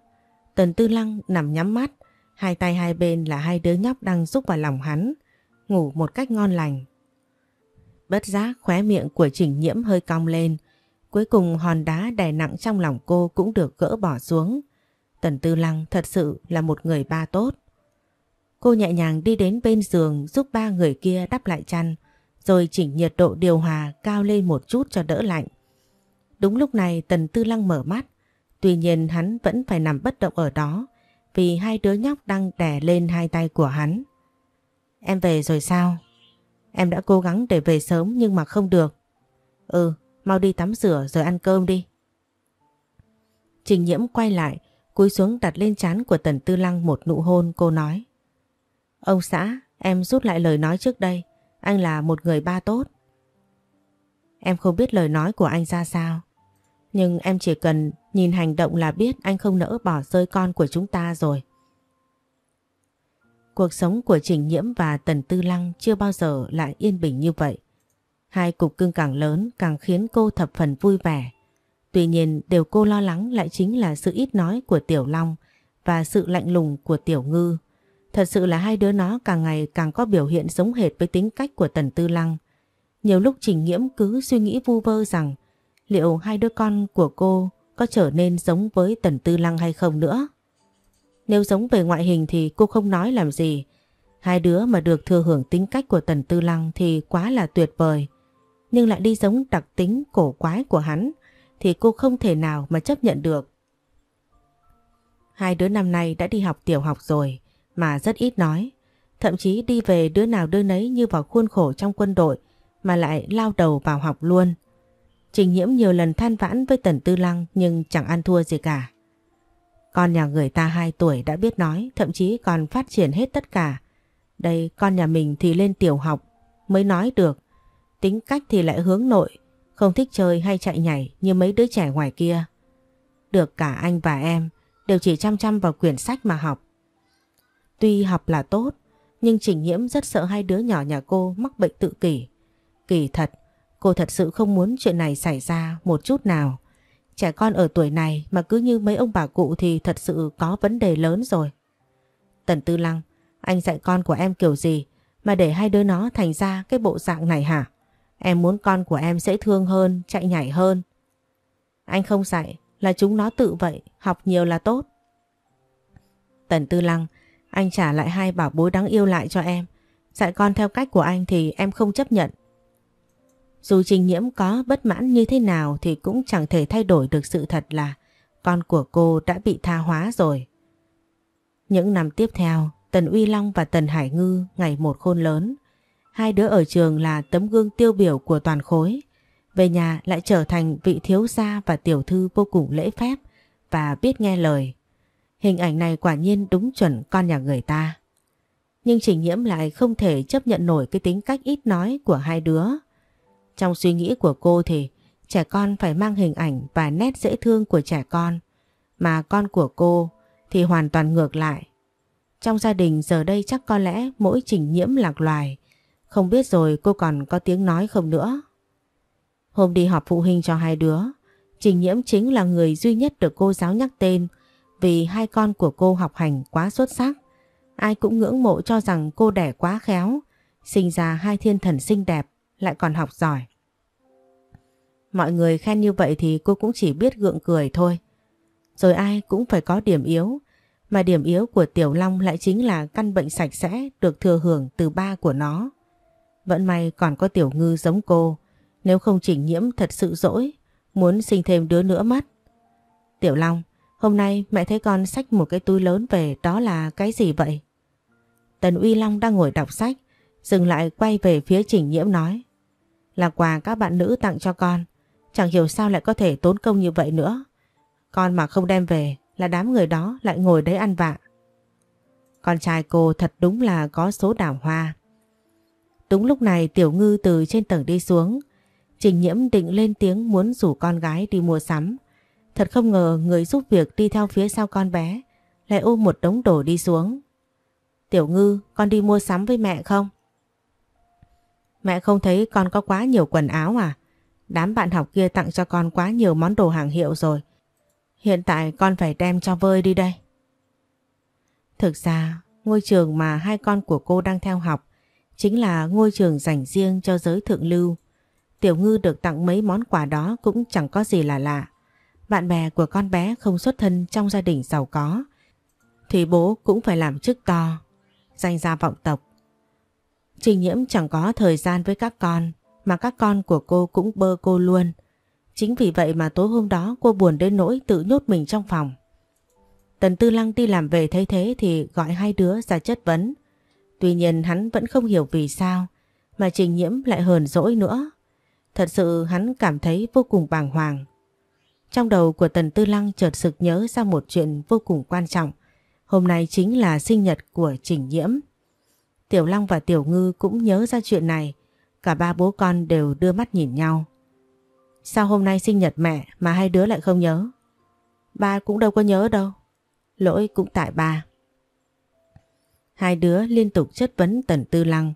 Tần Tư Lăng nằm nhắm mắt, hai tay hai bên là hai đứa nhóc đang giúp vào lòng hắn, ngủ một cách ngon lành. Bất giác khóe miệng của Trình Nhiễm hơi cong lên, cuối cùng hòn đá đè nặng trong lòng cô cũng được gỡ bỏ xuống. Tần Tư Lăng thật sự là một người ba tốt. Cô nhẹ nhàng đi đến bên giường giúp ba người kia đắp lại chăn, rồi chỉnh nhiệt độ điều hòa cao lên một chút cho đỡ lạnh. Đúng lúc này Tần Tư Lăng mở mắt, tuy nhiên hắn vẫn phải nằm bất động ở đó vì hai đứa nhóc đang đè lên hai tay của hắn. Em về rồi sao? Em đã cố gắng để về sớm nhưng mà không được. Ừ, mau đi tắm rửa rồi ăn cơm đi. Trình nhiễm quay lại, cúi xuống đặt lên trán của Tần Tư Lăng một nụ hôn cô nói. Ông xã, em rút lại lời nói trước đây, anh là một người ba tốt. Em không biết lời nói của anh ra sao, nhưng em chỉ cần nhìn hành động là biết anh không nỡ bỏ rơi con của chúng ta rồi. Cuộc sống của Trình Nhiễm và Tần Tư Lăng chưa bao giờ lại yên bình như vậy. Hai cục cưng càng lớn càng khiến cô thập phần vui vẻ. Tuy nhiên điều cô lo lắng lại chính là sự ít nói của Tiểu Long và sự lạnh lùng của Tiểu Ngư. Thật sự là hai đứa nó càng ngày càng có biểu hiện giống hệt với tính cách của Tần Tư Lăng. Nhiều lúc Trình nghiễm cứ suy nghĩ vu vơ rằng, liệu hai đứa con của cô có trở nên giống với Tần Tư Lăng hay không nữa. Nếu giống về ngoại hình thì cô không nói làm gì. Hai đứa mà được thừa hưởng tính cách của Tần Tư Lăng thì quá là tuyệt vời. Nhưng lại đi giống đặc tính cổ quái của hắn thì cô không thể nào mà chấp nhận được. Hai đứa năm nay đã đi học tiểu học rồi mà rất ít nói. Thậm chí đi về đứa nào đứa nấy như vào khuôn khổ trong quân đội mà lại lao đầu vào học luôn. Trình nhiễm nhiều lần than vãn với Tần Tư Lăng nhưng chẳng ăn thua gì cả. Con nhà người ta 2 tuổi đã biết nói, thậm chí còn phát triển hết tất cả. Đây con nhà mình thì lên tiểu học mới nói được. Tính cách thì lại hướng nội, không thích chơi hay chạy nhảy như mấy đứa trẻ ngoài kia. Được cả anh và em đều chỉ chăm chăm vào quyển sách mà học. Tuy học là tốt, nhưng Trình Nhiễm rất sợ hai đứa nhỏ nhà cô mắc bệnh tự kỷ. Kỳ thật, cô thật sự không muốn chuyện này xảy ra một chút nào. Trẻ con ở tuổi này mà cứ như mấy ông bà cụ thì thật sự có vấn đề lớn rồi. Tần Tư Lăng, anh dạy con của em kiểu gì mà để hai đứa nó thành ra cái bộ dạng này hả? Em muốn con của em dễ thương hơn, chạy nhảy hơn. Anh không dạy, là chúng nó tự vậy, học nhiều là tốt. Tần Tư Lăng, anh trả lại hai bảo bối đáng yêu lại cho em. Dạy con theo cách của anh thì em không chấp nhận. Dù Trình Nhiễm có bất mãn như thế nào thì cũng chẳng thể thay đổi được sự thật là con của cô đã bị tha hóa rồi. Những năm tiếp theo, Tần Uy Long và Tần Hải Ngư ngày một khôn lớn. Hai đứa ở trường là tấm gương tiêu biểu của toàn khối. Về nhà lại trở thành vị thiếu gia và tiểu thư vô cùng lễ phép và biết nghe lời. Hình ảnh này quả nhiên đúng chuẩn con nhà người ta. Nhưng Trình Nhiễm lại không thể chấp nhận nổi cái tính cách ít nói của hai đứa. Trong suy nghĩ của cô thì Trẻ con phải mang hình ảnh và nét dễ thương của trẻ con. Mà con của cô thì hoàn toàn ngược lại. Trong gia đình giờ đây chắc có lẽ mỗi trình nhiễm lạc loài. Không biết rồi cô còn có tiếng nói không nữa. Hôm đi họp phụ huynh cho hai đứa, Trình Nhiễm chính là người duy nhất được cô giáo nhắc tên vì hai con của cô học hành quá xuất sắc. Ai cũng ngưỡng mộ cho rằng cô đẻ quá khéo, sinh ra hai thiên thần xinh đẹp, lại còn học giỏi. Mọi người khen như vậy thì cô cũng chỉ biết gượng cười thôi. Rồi ai cũng phải có điểm yếu, mà điểm yếu của Tiểu Long lại chính là căn bệnh sạch sẽ được thừa hưởng từ ba của nó. Vẫn may còn có Tiểu Ngư giống cô, nếu không chỉnh nhiễm thật sự dỗi, muốn sinh thêm đứa nữa mất. Tiểu Long, hôm nay mẹ thấy con xách một cái túi lớn về đó là cái gì vậy? Tần Uy Long đang ngồi đọc sách, dừng lại quay về phía Trình Nhiễm nói. Là quà các bạn nữ tặng cho con, chẳng hiểu sao lại có thể tốn công như vậy nữa. Con mà không đem về là đám người đó lại ngồi đấy ăn vạ. Con trai cô thật đúng là có số đào hoa. Đúng lúc này Tiểu Ngư từ trên tầng đi xuống, Trình Nhiễm định lên tiếng muốn rủ con gái đi mua sắm. Thật không ngờ người giúp việc đi theo phía sau con bé lại ôm một đống đồ đi xuống. Tiểu Ngư, con đi mua sắm với mẹ không? Mẹ không thấy con có quá nhiều quần áo à? Đám bạn học kia tặng cho con quá nhiều món đồ hàng hiệu rồi. Hiện tại con phải đem cho vơi đi đây. Thực ra, ngôi trường mà hai con của cô đang theo học chính là ngôi trường dành riêng cho giới thượng lưu. Tiểu Ngư được tặng mấy món quà đó cũng chẳng có gì là lạ. Bạn bè của con bé không xuất thân trong gia đình giàu có, thì bố cũng phải làm chức to, danh gia vọng tộc. Trình nhiễm chẳng có thời gian với các con, mà các con của cô cũng bơ cô luôn. Chính vì vậy mà tối hôm đó cô buồn đến nỗi tự nhốt mình trong phòng. Tần Tư Lăng đi làm về thấy thế thì gọi hai đứa ra chất vấn. Tuy nhiên hắn vẫn không hiểu vì sao mà Trình Nhiễm lại hờn dỗi nữa. Thật sự hắn cảm thấy vô cùng bàng hoàng. Trong đầu của Tần Tư Lăng chợt sực nhớ ra một chuyện vô cùng quan trọng. Hôm nay chính là sinh nhật của Trình Nhiễm. Tiểu lăng và Tiểu Ngư cũng nhớ ra chuyện này. Cả ba bố con đều đưa mắt nhìn nhau. Sao hôm nay sinh nhật mẹ mà hai đứa lại không nhớ? Ba cũng đâu có nhớ đâu. Lỗi cũng tại ba. Hai đứa liên tục chất vấn Tần Tư Lăng.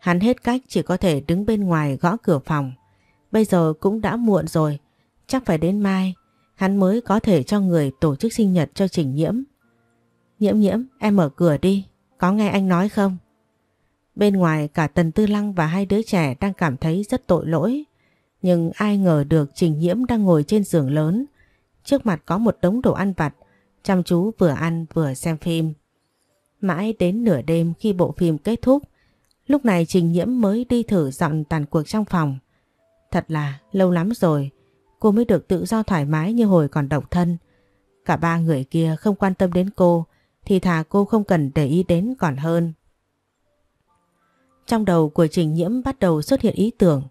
Hắn hết cách chỉ có thể đứng bên ngoài gõ cửa phòng. Bây giờ cũng đã muộn rồi. Chắc phải đến mai hắn mới có thể cho người tổ chức sinh nhật cho Trình Nhiễm. Nhiễm nhiễm, em mở cửa đi. Có nghe anh nói không? Bên ngoài cả Tần Tư Lăng và hai đứa trẻ đang cảm thấy rất tội lỗi. Nhưng ai ngờ được Trình Nhiễm đang ngồi trên giường lớn. Trước mặt có một đống đồ ăn vặt. Chăm chú vừa ăn vừa xem phim. Mãi đến nửa đêm khi bộ phim kết thúc. Lúc này Trình Nhiễm mới đi thử dọn tàn cuộc trong phòng. Thật là lâu lắm rồi cô mới được tự do thoải mái như hồi còn độc thân. Cả ba người kia không quan tâm đến cô, thì thà cô không cần để ý đến còn hơn. Trong đầu của Trình Nhiễm bắt đầu xuất hiện ý tưởng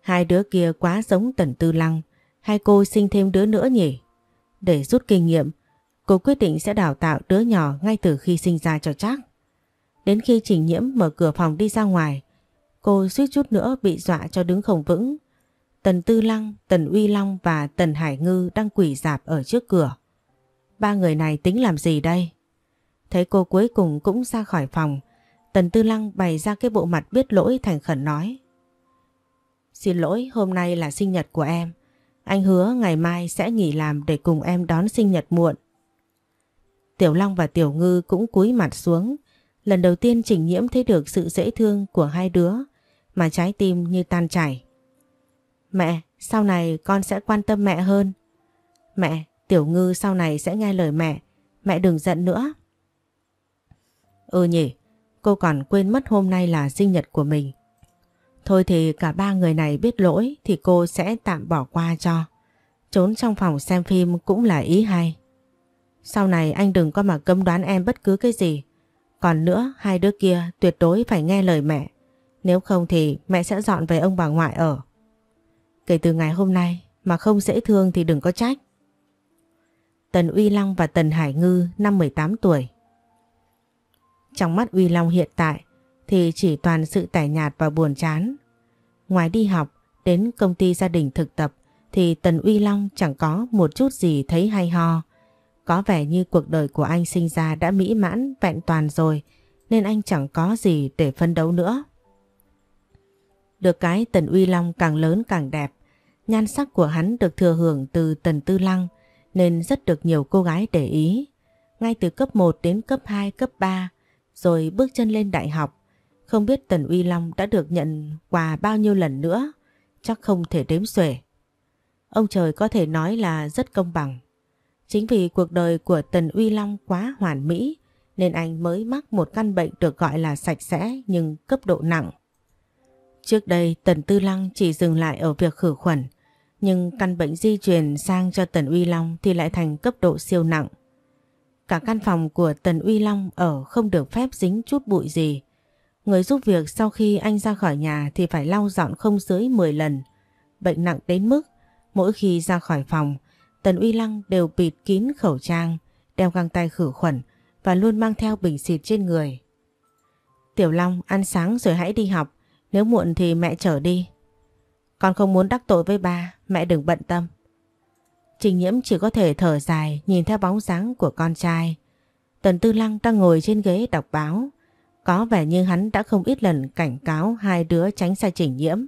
hai đứa kia quá giống Tần Tư Lăng hay cô sinh thêm đứa nữa nhỉ? Để rút kinh nghiệm, cô quyết định sẽ đào tạo đứa nhỏ ngay từ khi sinh ra cho chắc. Đến khi Trình Nhiễm mở cửa phòng đi ra ngoài, cô suýt chút nữa bị dọa cho đứng không vững Tần Tư Lăng, Tần Uy Long và Tần Hải Ngư đang quỷ dạp ở trước cửa. Ba người này tính làm gì đây? Thấy cô cuối cùng cũng ra khỏi phòng, Tần Tư Lăng bày ra cái bộ mặt biết lỗi thành khẩn nói. Xin lỗi, hôm nay là sinh nhật của em. Anh hứa ngày mai sẽ nghỉ làm để cùng em đón sinh nhật muộn. Tiểu Long và Tiểu Ngư cũng cúi mặt xuống. Lần đầu tiên Trình Nhiễm thấy được sự dễ thương của hai đứa mà trái tim như tan chảy. Mẹ, sau này con sẽ quan tâm mẹ hơn. Mẹ, Tiểu Ngư sau này sẽ nghe lời mẹ. Mẹ đừng giận nữa. Ừ nhỉ, cô còn quên mất hôm nay là sinh nhật của mình. Thôi thì cả ba người này biết lỗi thì cô sẽ tạm bỏ qua cho. Trốn trong phòng xem phim cũng là ý hay. Sau này anh đừng có mà cấm đoán em bất cứ cái gì. Còn nữa, hai đứa kia tuyệt đối phải nghe lời mẹ. Nếu không thì mẹ sẽ dọn về ông bà ngoại ở. Kể từ ngày hôm nay mà không dễ thương thì đừng có trách. Tần Uy Long và Tần Hải Ngư năm 18 tuổi. Trong mắt Uy Long hiện tại thì chỉ toàn sự tẻ nhạt và buồn chán. Ngoài đi học, đến công ty gia đình thực tập thì Tần Uy Long chẳng có một chút gì thấy hay ho. Có vẻ như cuộc đời của anh sinh ra đã mỹ mãn vẹn toàn rồi nên anh chẳng có gì để phân đấu nữa. Được cái Tần Uy Long càng lớn càng đẹp. Nhan sắc của hắn được thừa hưởng từ Tần Tư Lăng nên rất được nhiều cô gái để ý. Ngay từ cấp 1 đến cấp 2, cấp 3 rồi bước chân lên đại học. Không biết Tần Uy Long đã được nhận quà bao nhiêu lần nữa, chắc không thể đếm xuể. Ông trời có thể nói là rất công bằng. Chính vì cuộc đời của Tần Uy Long quá hoàn mỹ nên anh mới mắc một căn bệnh được gọi là sạch sẽ nhưng cấp độ nặng. Trước đây Tần Tư Lăng chỉ dừng lại ở việc khử khuẩn nhưng căn bệnh di truyền sang cho Tần Uy Long thì lại thành cấp độ siêu nặng. Cả căn phòng của Tần Uy Long ở không được phép dính chút bụi gì. Người giúp việc sau khi anh ra khỏi nhà thì phải lau dọn không dưới 10 lần. Bệnh nặng đến mức mỗi khi ra khỏi phòng Tần Uy Lăng đều bịt kín khẩu trang, đeo găng tay khử khuẩn và luôn mang theo bình xịt trên người. Tiểu Long ăn sáng rồi hãy đi học, nếu muộn thì mẹ chở đi. Con không muốn đắc tội với ba, mẹ đừng bận tâm. Trình Nhiễm chỉ có thể thở dài nhìn theo bóng dáng của con trai. Tần Tư Lăng đang ngồi trên ghế đọc báo. Có vẻ như hắn đã không ít lần cảnh cáo hai đứa tránh xa Trình Nhiễm.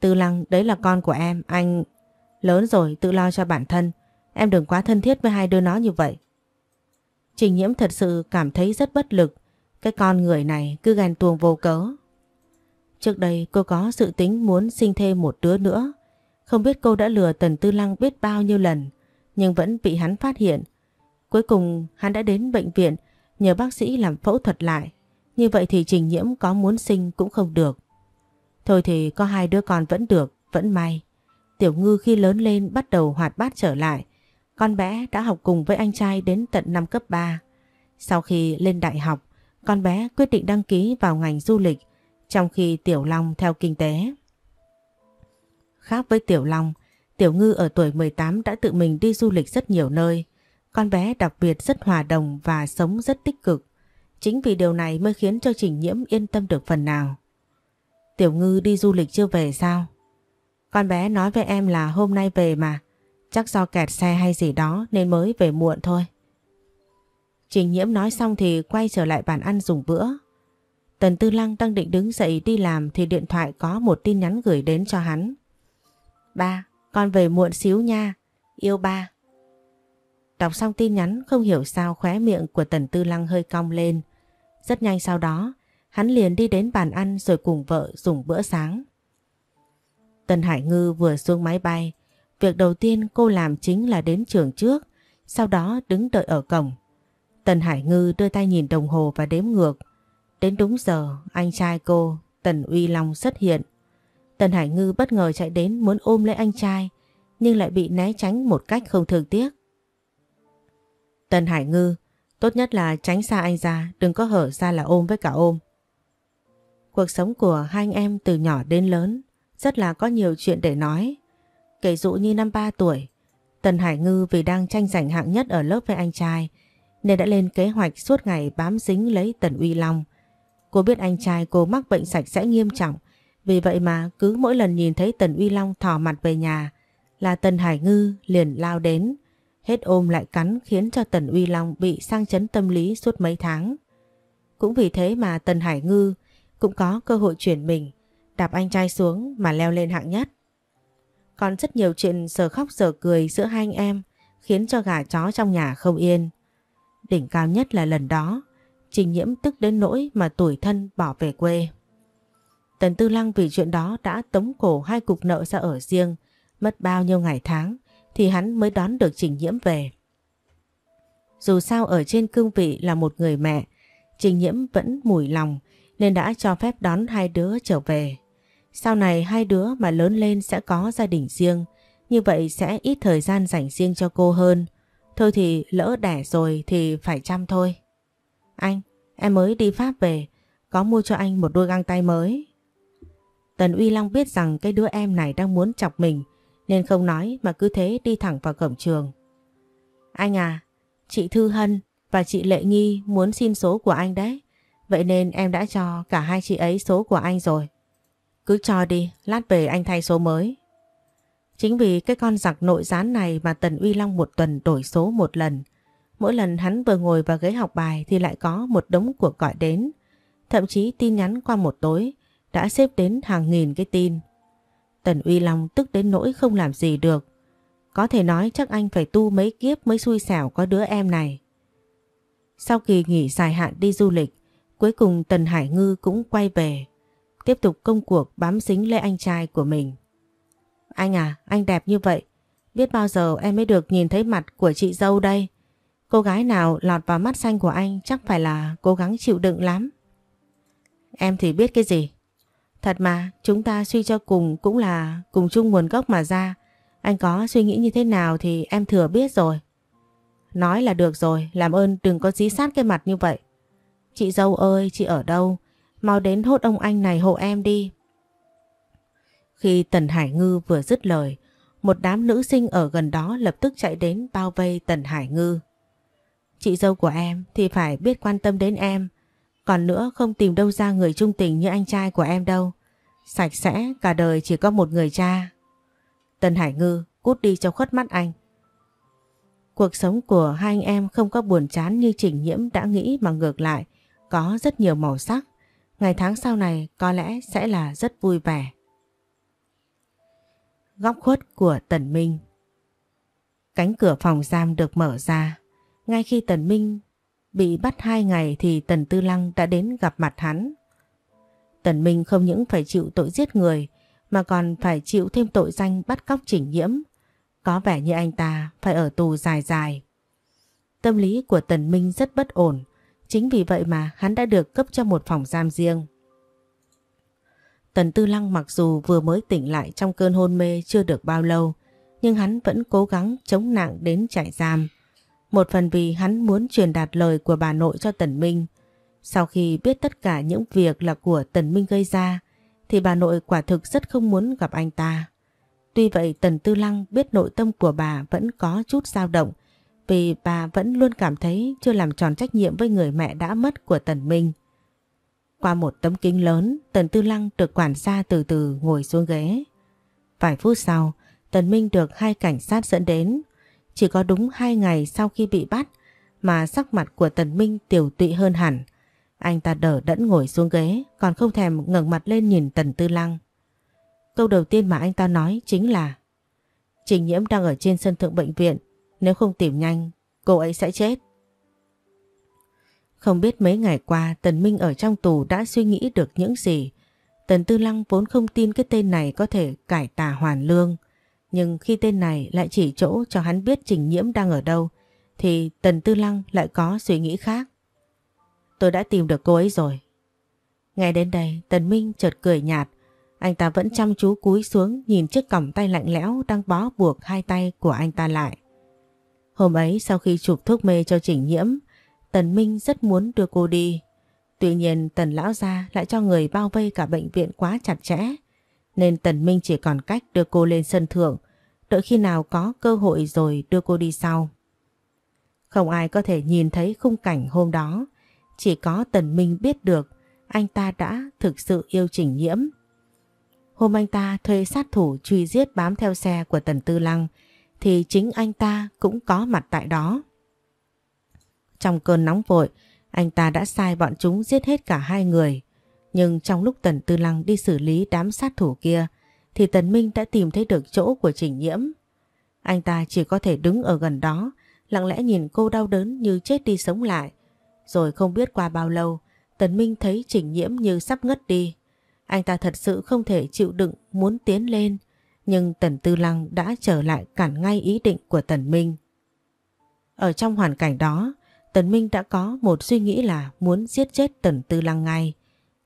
Tư Lăng, đấy là con của em, anh... Lớn rồi tự lo cho bản thân, em đừng quá thân thiết với hai đứa nó như vậy. Trình Nhiễm thật sự cảm thấy rất bất lực, cái con người này cứ ghen tuông vô cớ. Trước đây cô có sự tính muốn sinh thêm một đứa nữa, không biết cô đã lừa Tần Tư Lăng biết bao nhiêu lần, nhưng vẫn bị hắn phát hiện. Cuối cùng hắn đã đến bệnh viện nhờ bác sĩ làm phẫu thuật lại. Như vậy thì Trình Nhiễm có muốn sinh cũng không được. Thôi thì có hai đứa con vẫn được, vẫn may. Tiểu Ngư khi lớn lên bắt đầu hoạt bát trở lại. Con bé đã học cùng với anh trai đến tận năm cấp 3. Sau khi lên đại học, con bé quyết định đăng ký vào ngành du lịch, trong khi Tiểu Long theo kinh tế. Khác với Tiểu Long, Tiểu Ngư ở tuổi 18 đã tự mình đi du lịch rất nhiều nơi. Con bé đặc biệt rất hòa đồng và sống rất tích cực. Chính vì điều này mới khiến cho Trình Nhiễm yên tâm được phần nào. Tiểu Ngư đi du lịch chưa về sao? Con bé nói với em là hôm nay về mà. Chắc do kẹt xe hay gì đó nên mới về muộn thôi. Trình Nhiễm nói xong thì quay trở lại bàn ăn dùng bữa. Tần Tư Lăng đang định đứng dậy đi làm thì điện thoại có một tin nhắn gửi đến cho hắn. Ba, con về muộn xíu nha. Yêu ba. Đọc xong tin nhắn không hiểu sao khóe miệng của Tần Tư Lăng hơi cong lên. Rất nhanh sau đó, hắn liền đi đến bàn ăn rồi cùng vợ dùng bữa sáng. Tần Hải Ngư vừa xuống máy bay. Việc đầu tiên cô làm chính là đến trường trước, sau đó đứng đợi ở cổng. Tần Hải Ngư đưa tay nhìn đồng hồ và đếm ngược. Đến đúng giờ, anh trai cô, Tần Uy Long xuất hiện. Tần Hải Ngư bất ngờ chạy đến muốn ôm lấy anh trai, nhưng lại bị né tránh một cách không thương tiếc. Tần Hải Ngư, tốt nhất là tránh xa anh ra, đừng có hở ra là ôm với cả ôm. Cuộc sống của hai anh em từ nhỏ đến lớn rất là có nhiều chuyện để nói. Kể dụ như năm 3 tuổi, Tần Hải Ngư vì đang tranh giành hạng nhất ở lớp với anh trai nên đã lên kế hoạch suốt ngày bám dính lấy Tần Uy Long. Cô biết anh trai cô mắc bệnh sạch sẽ nghiêm trọng vì vậy mà cứ mỗi lần nhìn thấy Tần Uy Long thò mặt về nhà là Tần Hải Ngư liền lao đến, hết ôm lại cắn khiến cho Tần Uy Long bị sang chấn tâm lý suốt mấy tháng. Cũng vì thế mà Tần Hải Ngư cũng có cơ hội chuyển mình, đạp anh trai xuống mà leo lên hạng nhất. Còn rất nhiều chuyện giờ khóc giờ cười giữa hai anh em khiến cho gà chó trong nhà không yên. Đỉnh cao nhất là lần đó, Trình Nhiễm tức đến nỗi mà tuổi thân bỏ về quê. Tần Tư Lăng vì chuyện đó đã tống cổ hai cục nợ ra ở riêng, mất bao nhiêu ngày tháng thì hắn mới đón được Trình Nhiễm về. Dù sao ở trên cương vị là một người mẹ, Trình Nhiễm vẫn mùi lòng nên đã cho phép đón hai đứa trở về. Sau này hai đứa mà lớn lên sẽ có gia đình riêng, như vậy sẽ ít thời gian dành riêng cho cô hơn. Thôi thì lỡ đẻ rồi thì phải chăm thôi. Anh, em mới đi Pháp về, có mua cho anh một đôi găng tay mới. Tần Uy Long biết rằng cái đứa em này đang muốn chọc mình nên không nói mà cứ thế đi thẳng vào cổng trường. Anh à, chị Thư Hân và chị Lệ Nghi muốn xin số của anh đấy. Vậy nên em đã cho cả hai chị ấy số của anh rồi. Cứ cho đi, lát về anh thay số mới. Chính vì cái con giặc nội gián này mà Tần Uy Long một tuần đổi số một lần. Mỗi lần hắn vừa ngồi vào ghế học bài thì lại có một đống cuộc gọi đến. Thậm chí tin nhắn qua một tối đã xếp đến hàng nghìn cái tin. Tần Uy Long tức đến nỗi không làm gì được. Có thể nói chắc anh phải tu mấy kiếp mới xui xẻo có đứa em này. Sau kỳ nghỉ dài hạn đi du lịch, cuối cùng Tần Hải Ngư cũng quay về, tiếp tục công cuộc bám dính lấy anh trai của mình. Anh à, anh đẹp như vậy, biết bao giờ em mới được nhìn thấy mặt của chị dâu đây. Cô gái nào lọt vào mắt xanh của anh chắc phải là cố gắng chịu đựng lắm. Em thì biết cái gì? Thật mà, chúng ta suy cho cùng cũng là cùng chung nguồn gốc mà ra. Anh có suy nghĩ như thế nào thì em thừa biết rồi. Nói là được rồi, làm ơn đừng có dí sát cái mặt như vậy. Chị dâu ơi, chị ở đâu? Mau đến hốt ông anh này hộ em đi. Khi Tần Hải Ngư vừa dứt lời, một đám nữ sinh ở gần đó lập tức chạy đến bao vây Tần Hải Ngư. Chị dâu của em thì phải biết quan tâm đến em. Còn nữa không tìm đâu ra người trung tình như anh trai của em đâu. Sạch sẽ cả đời chỉ có một người cha. Tần Hải Ngư cút đi cho khuất mắt anh. Cuộc sống của hai anh em không có buồn chán như Trình Nhiễm đã nghĩ mà ngược lại, có rất nhiều màu sắc. Ngày tháng sau này có lẽ sẽ là rất vui vẻ. Góc khuất của Tần Minh Cánh cửa phòng giam được mở ra. Ngay khi Tần Minh bị bắt hai ngày thì Tần Tư Lăng đã đến gặp mặt hắn. Tần Minh không những phải chịu tội giết người mà còn phải chịu thêm tội danh bắt cóc chỉnh nhiễm. Có vẻ như anh ta phải ở tù dài dài. Tâm lý của Tần Minh rất bất ổn, chính vì vậy mà hắn đã được cấp cho một phòng giam riêng. Tần Tư Lăng mặc dù vừa mới tỉnh lại trong cơn hôn mê chưa được bao lâu, nhưng hắn vẫn cố gắng chống nặng đến trại giam. Một phần vì hắn muốn truyền đạt lời của bà nội cho Tần Minh. Sau khi biết tất cả những việc là của Tần Minh gây ra, thì bà nội quả thực rất không muốn gặp anh ta. Tuy vậy Tần Tư Lăng biết nội tâm của bà vẫn có chút dao động vì bà vẫn luôn cảm thấy chưa làm tròn trách nhiệm với người mẹ đã mất của Tần Minh. Qua một tấm kính lớn, Tần Tư Lăng được quản gia từ từ ngồi xuống ghế. Vài phút sau, Tần Minh được hai cảnh sát dẫn đến. Chỉ có đúng hai ngày sau khi bị bắt mà sắc mặt của Tần Minh tiểu tụy hơn hẳn. Anh ta đỡ đẫn ngồi xuống ghế, còn không thèm ngẩng mặt lên nhìn Tần Tư Lăng. Câu đầu tiên mà anh ta nói chính là, Trình Nhiễm đang ở trên sân thượng bệnh viện, nếu không tìm nhanh, cô ấy sẽ chết. Không biết mấy ngày qua, Tần Minh ở trong tù đã suy nghĩ được những gì. Tần Tư Lăng vốn không tin cái tên này có thể cải tà hoàn lương. Nhưng khi tên này lại chỉ chỗ cho hắn biết Trình Nhiễm đang ở đâu thì Tần Tư Lăng lại có suy nghĩ khác. Tôi đã tìm được cô ấy rồi. Nghe đến đây Tần Minh chợt cười nhạt. Anh ta vẫn chăm chú cúi xuống nhìn chiếc còng tay lạnh lẽo đang bó buộc hai tay của anh ta lại. Hôm ấy sau khi chụp thuốc mê cho Trình Nhiễm Tần Minh rất muốn đưa cô đi. Tuy nhiên Tần Lão Gia lại cho người bao vây cả bệnh viện quá chặt chẽ. Nên Tần Minh chỉ còn cách đưa cô lên sân thượng, đợi khi nào có cơ hội rồi đưa cô đi sau. Không ai có thể nhìn thấy khung cảnh hôm đó, chỉ có Tần Minh biết được anh ta đã thực sự yêu Trình Nhiễm. Hôm anh ta thuê sát thủ truy giết bám theo xe của Tần Tư Lăng thì chính anh ta cũng có mặt tại đó. Trong cơn nóng vội, anh ta đã sai bọn chúng giết hết cả hai người. Nhưng trong lúc Tần Tư Lăng đi xử lý đám sát thủ kia, thì Tần Minh đã tìm thấy được chỗ của Trình Nhiễm. Anh ta chỉ có thể đứng ở gần đó, lặng lẽ nhìn cô đau đớn như chết đi sống lại. Rồi không biết qua bao lâu, Tần Minh thấy Trình Nhiễm như sắp ngất đi. Anh ta thật sự không thể chịu đựng muốn tiến lên, nhưng Tần Tư Lăng đã trở lại cản ngay ý định của Tần Minh. Ở trong hoàn cảnh đó, Tần Minh đã có một suy nghĩ là muốn giết chết Tần Tư Lăng ngay.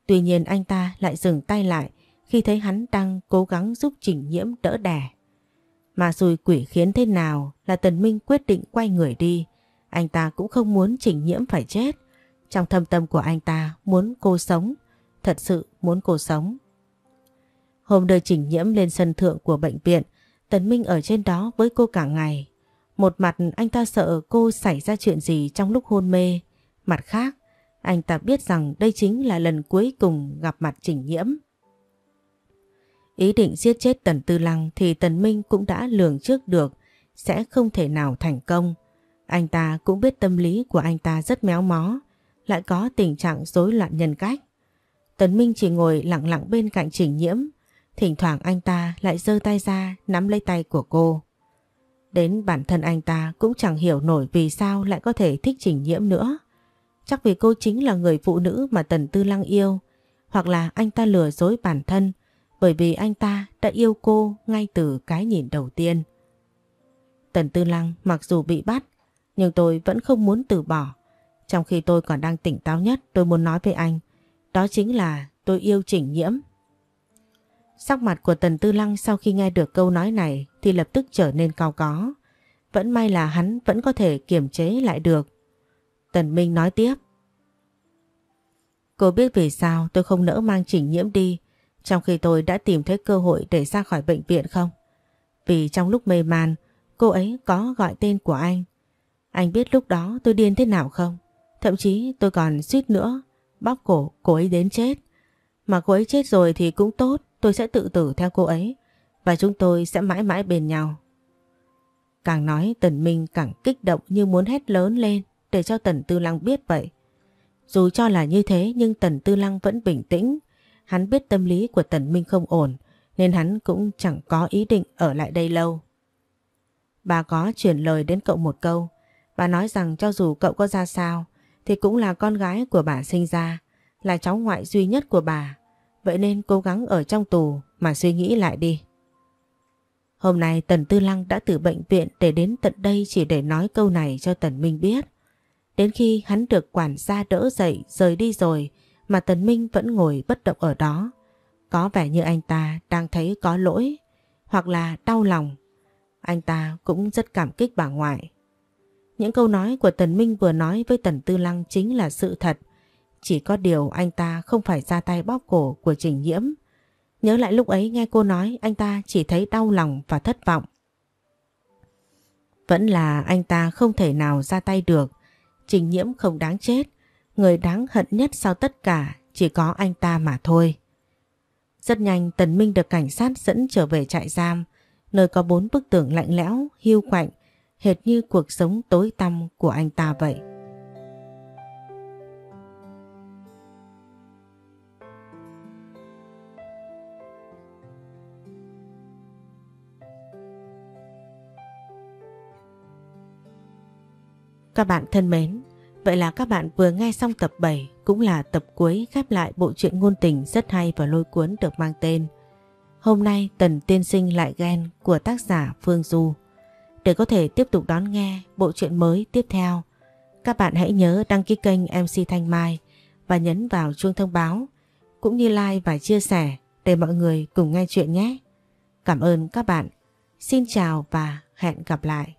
Tuy nhiên anh ta lại dừng tay lại khi thấy hắn đang cố gắng giúp Trình Nhiễm đỡ đẻ. Mà rồi quỷ khiến thế nào là Tần Minh quyết định quay người đi. Anh ta cũng không muốn Trình Nhiễm phải chết. Trong thâm tâm của anh ta muốn cô sống, thật sự muốn cô sống. Hôm đưa Trình Nhiễm lên sân thượng của bệnh viện, Tần Minh ở trên đó với cô cả ngày. Một mặt anh ta sợ cô xảy ra chuyện gì trong lúc hôn mê. Mặt khác, anh ta biết rằng đây chính là lần cuối cùng gặp mặt Trình Nhiễm. Ý định giết chết Tần Tư Lăng thì Tần Minh cũng đã lường trước được sẽ không thể nào thành công. Anh ta cũng biết tâm lý của anh ta rất méo mó, lại có tình trạng rối loạn nhân cách. Tần Minh chỉ ngồi lặng lặng bên cạnh Trình Nhiễm, thỉnh thoảng anh ta lại giơ tay ra nắm lấy tay của cô. Đến bản thân anh ta cũng chẳng hiểu nổi vì sao lại có thể thích Trình Nhiễm nữa. Chắc vì cô chính là người phụ nữ mà Tần Tư Lăng yêu, hoặc là anh ta lừa dối bản thân bởi vì anh ta đã yêu cô ngay từ cái nhìn đầu tiên. Tần Tư Lăng mặc dù bị bắt, nhưng tôi vẫn không muốn từ bỏ. Trong khi tôi còn đang tỉnh táo nhất tôi muốn nói với anh, đó chính là tôi yêu Trình Nhiễm. Sắc mặt của Tần Tư Lăng sau khi nghe được câu nói này thì lập tức trở nên cao có. Vẫn may là hắn vẫn có thể kiềm chế lại được. Tần Minh nói tiếp. Cô biết vì sao tôi không nỡ mang Trình Nhiễm đi trong khi tôi đã tìm thấy cơ hội để ra khỏi bệnh viện không? Vì trong lúc mê man, cô ấy có gọi tên của anh. Anh biết lúc đó tôi điên thế nào không? Thậm chí tôi còn suýt nữa bóp cổ cô ấy đến chết. Mà cô ấy chết rồi thì cũng tốt, tôi sẽ tự tử theo cô ấy và chúng tôi sẽ mãi mãi bên nhau. Càng nói Tần Minh càng kích động như muốn hét lớn lên để cho Tần Tư Lăng biết vậy. Dù cho là như thế nhưng Tần Tư Lăng vẫn bình tĩnh. Hắn biết tâm lý của Tần Minh không ổn nên hắn cũng chẳng có ý định ở lại đây lâu. Bà có chuyển lời đến cậu một câu. Bà nói rằng cho dù cậu có ra sao thì cũng là con gái của bà sinh ra, là cháu ngoại duy nhất của bà. Vậy nên cố gắng ở trong tù mà suy nghĩ lại đi. Hôm nay Tần Tư Lăng đã từ bệnh viện để đến tận đây chỉ để nói câu này cho Tần Minh biết. Đến khi hắn được quản gia đỡ dậy rời đi rồi mà Tần Minh vẫn ngồi bất động ở đó. Có vẻ như anh ta đang thấy có lỗi, hoặc là đau lòng. Anh ta cũng rất cảm kích bà ngoại. Những câu nói của Tần Minh vừa nói với Tần Tư Lăng chính là sự thật. Chỉ có điều anh ta không phải ra tay bóp cổ của Trình Nhiễm. Nhớ lại lúc ấy nghe cô nói anh ta chỉ thấy đau lòng và thất vọng. Vẫn là anh ta không thể nào ra tay được. Trình Nhiễm không đáng chết. Người đáng hận nhất sau tất cả chỉ có anh ta mà thôi. Rất nhanh Tần Minh được cảnh sát dẫn trở về trại giam, nơi có bốn bức tường lạnh lẽo, hiu quạnh, hệt như cuộc sống tối tăm của anh ta vậy. Các bạn thân mến, vậy là các bạn vừa nghe xong tập 7 cũng là tập cuối khép lại bộ truyện ngôn tình rất hay và lôi cuốn được mang tên Hôm nay Tần Tiên Sinh lại ghen của tác giả Phương Du. Để có thể tiếp tục đón nghe bộ truyện mới tiếp theo, các bạn hãy nhớ đăng ký kênh MC Thanh Mai và nhấn vào chuông thông báo cũng như like và chia sẻ để mọi người cùng nghe chuyện nhé. Cảm ơn các bạn. Xin chào và hẹn gặp lại.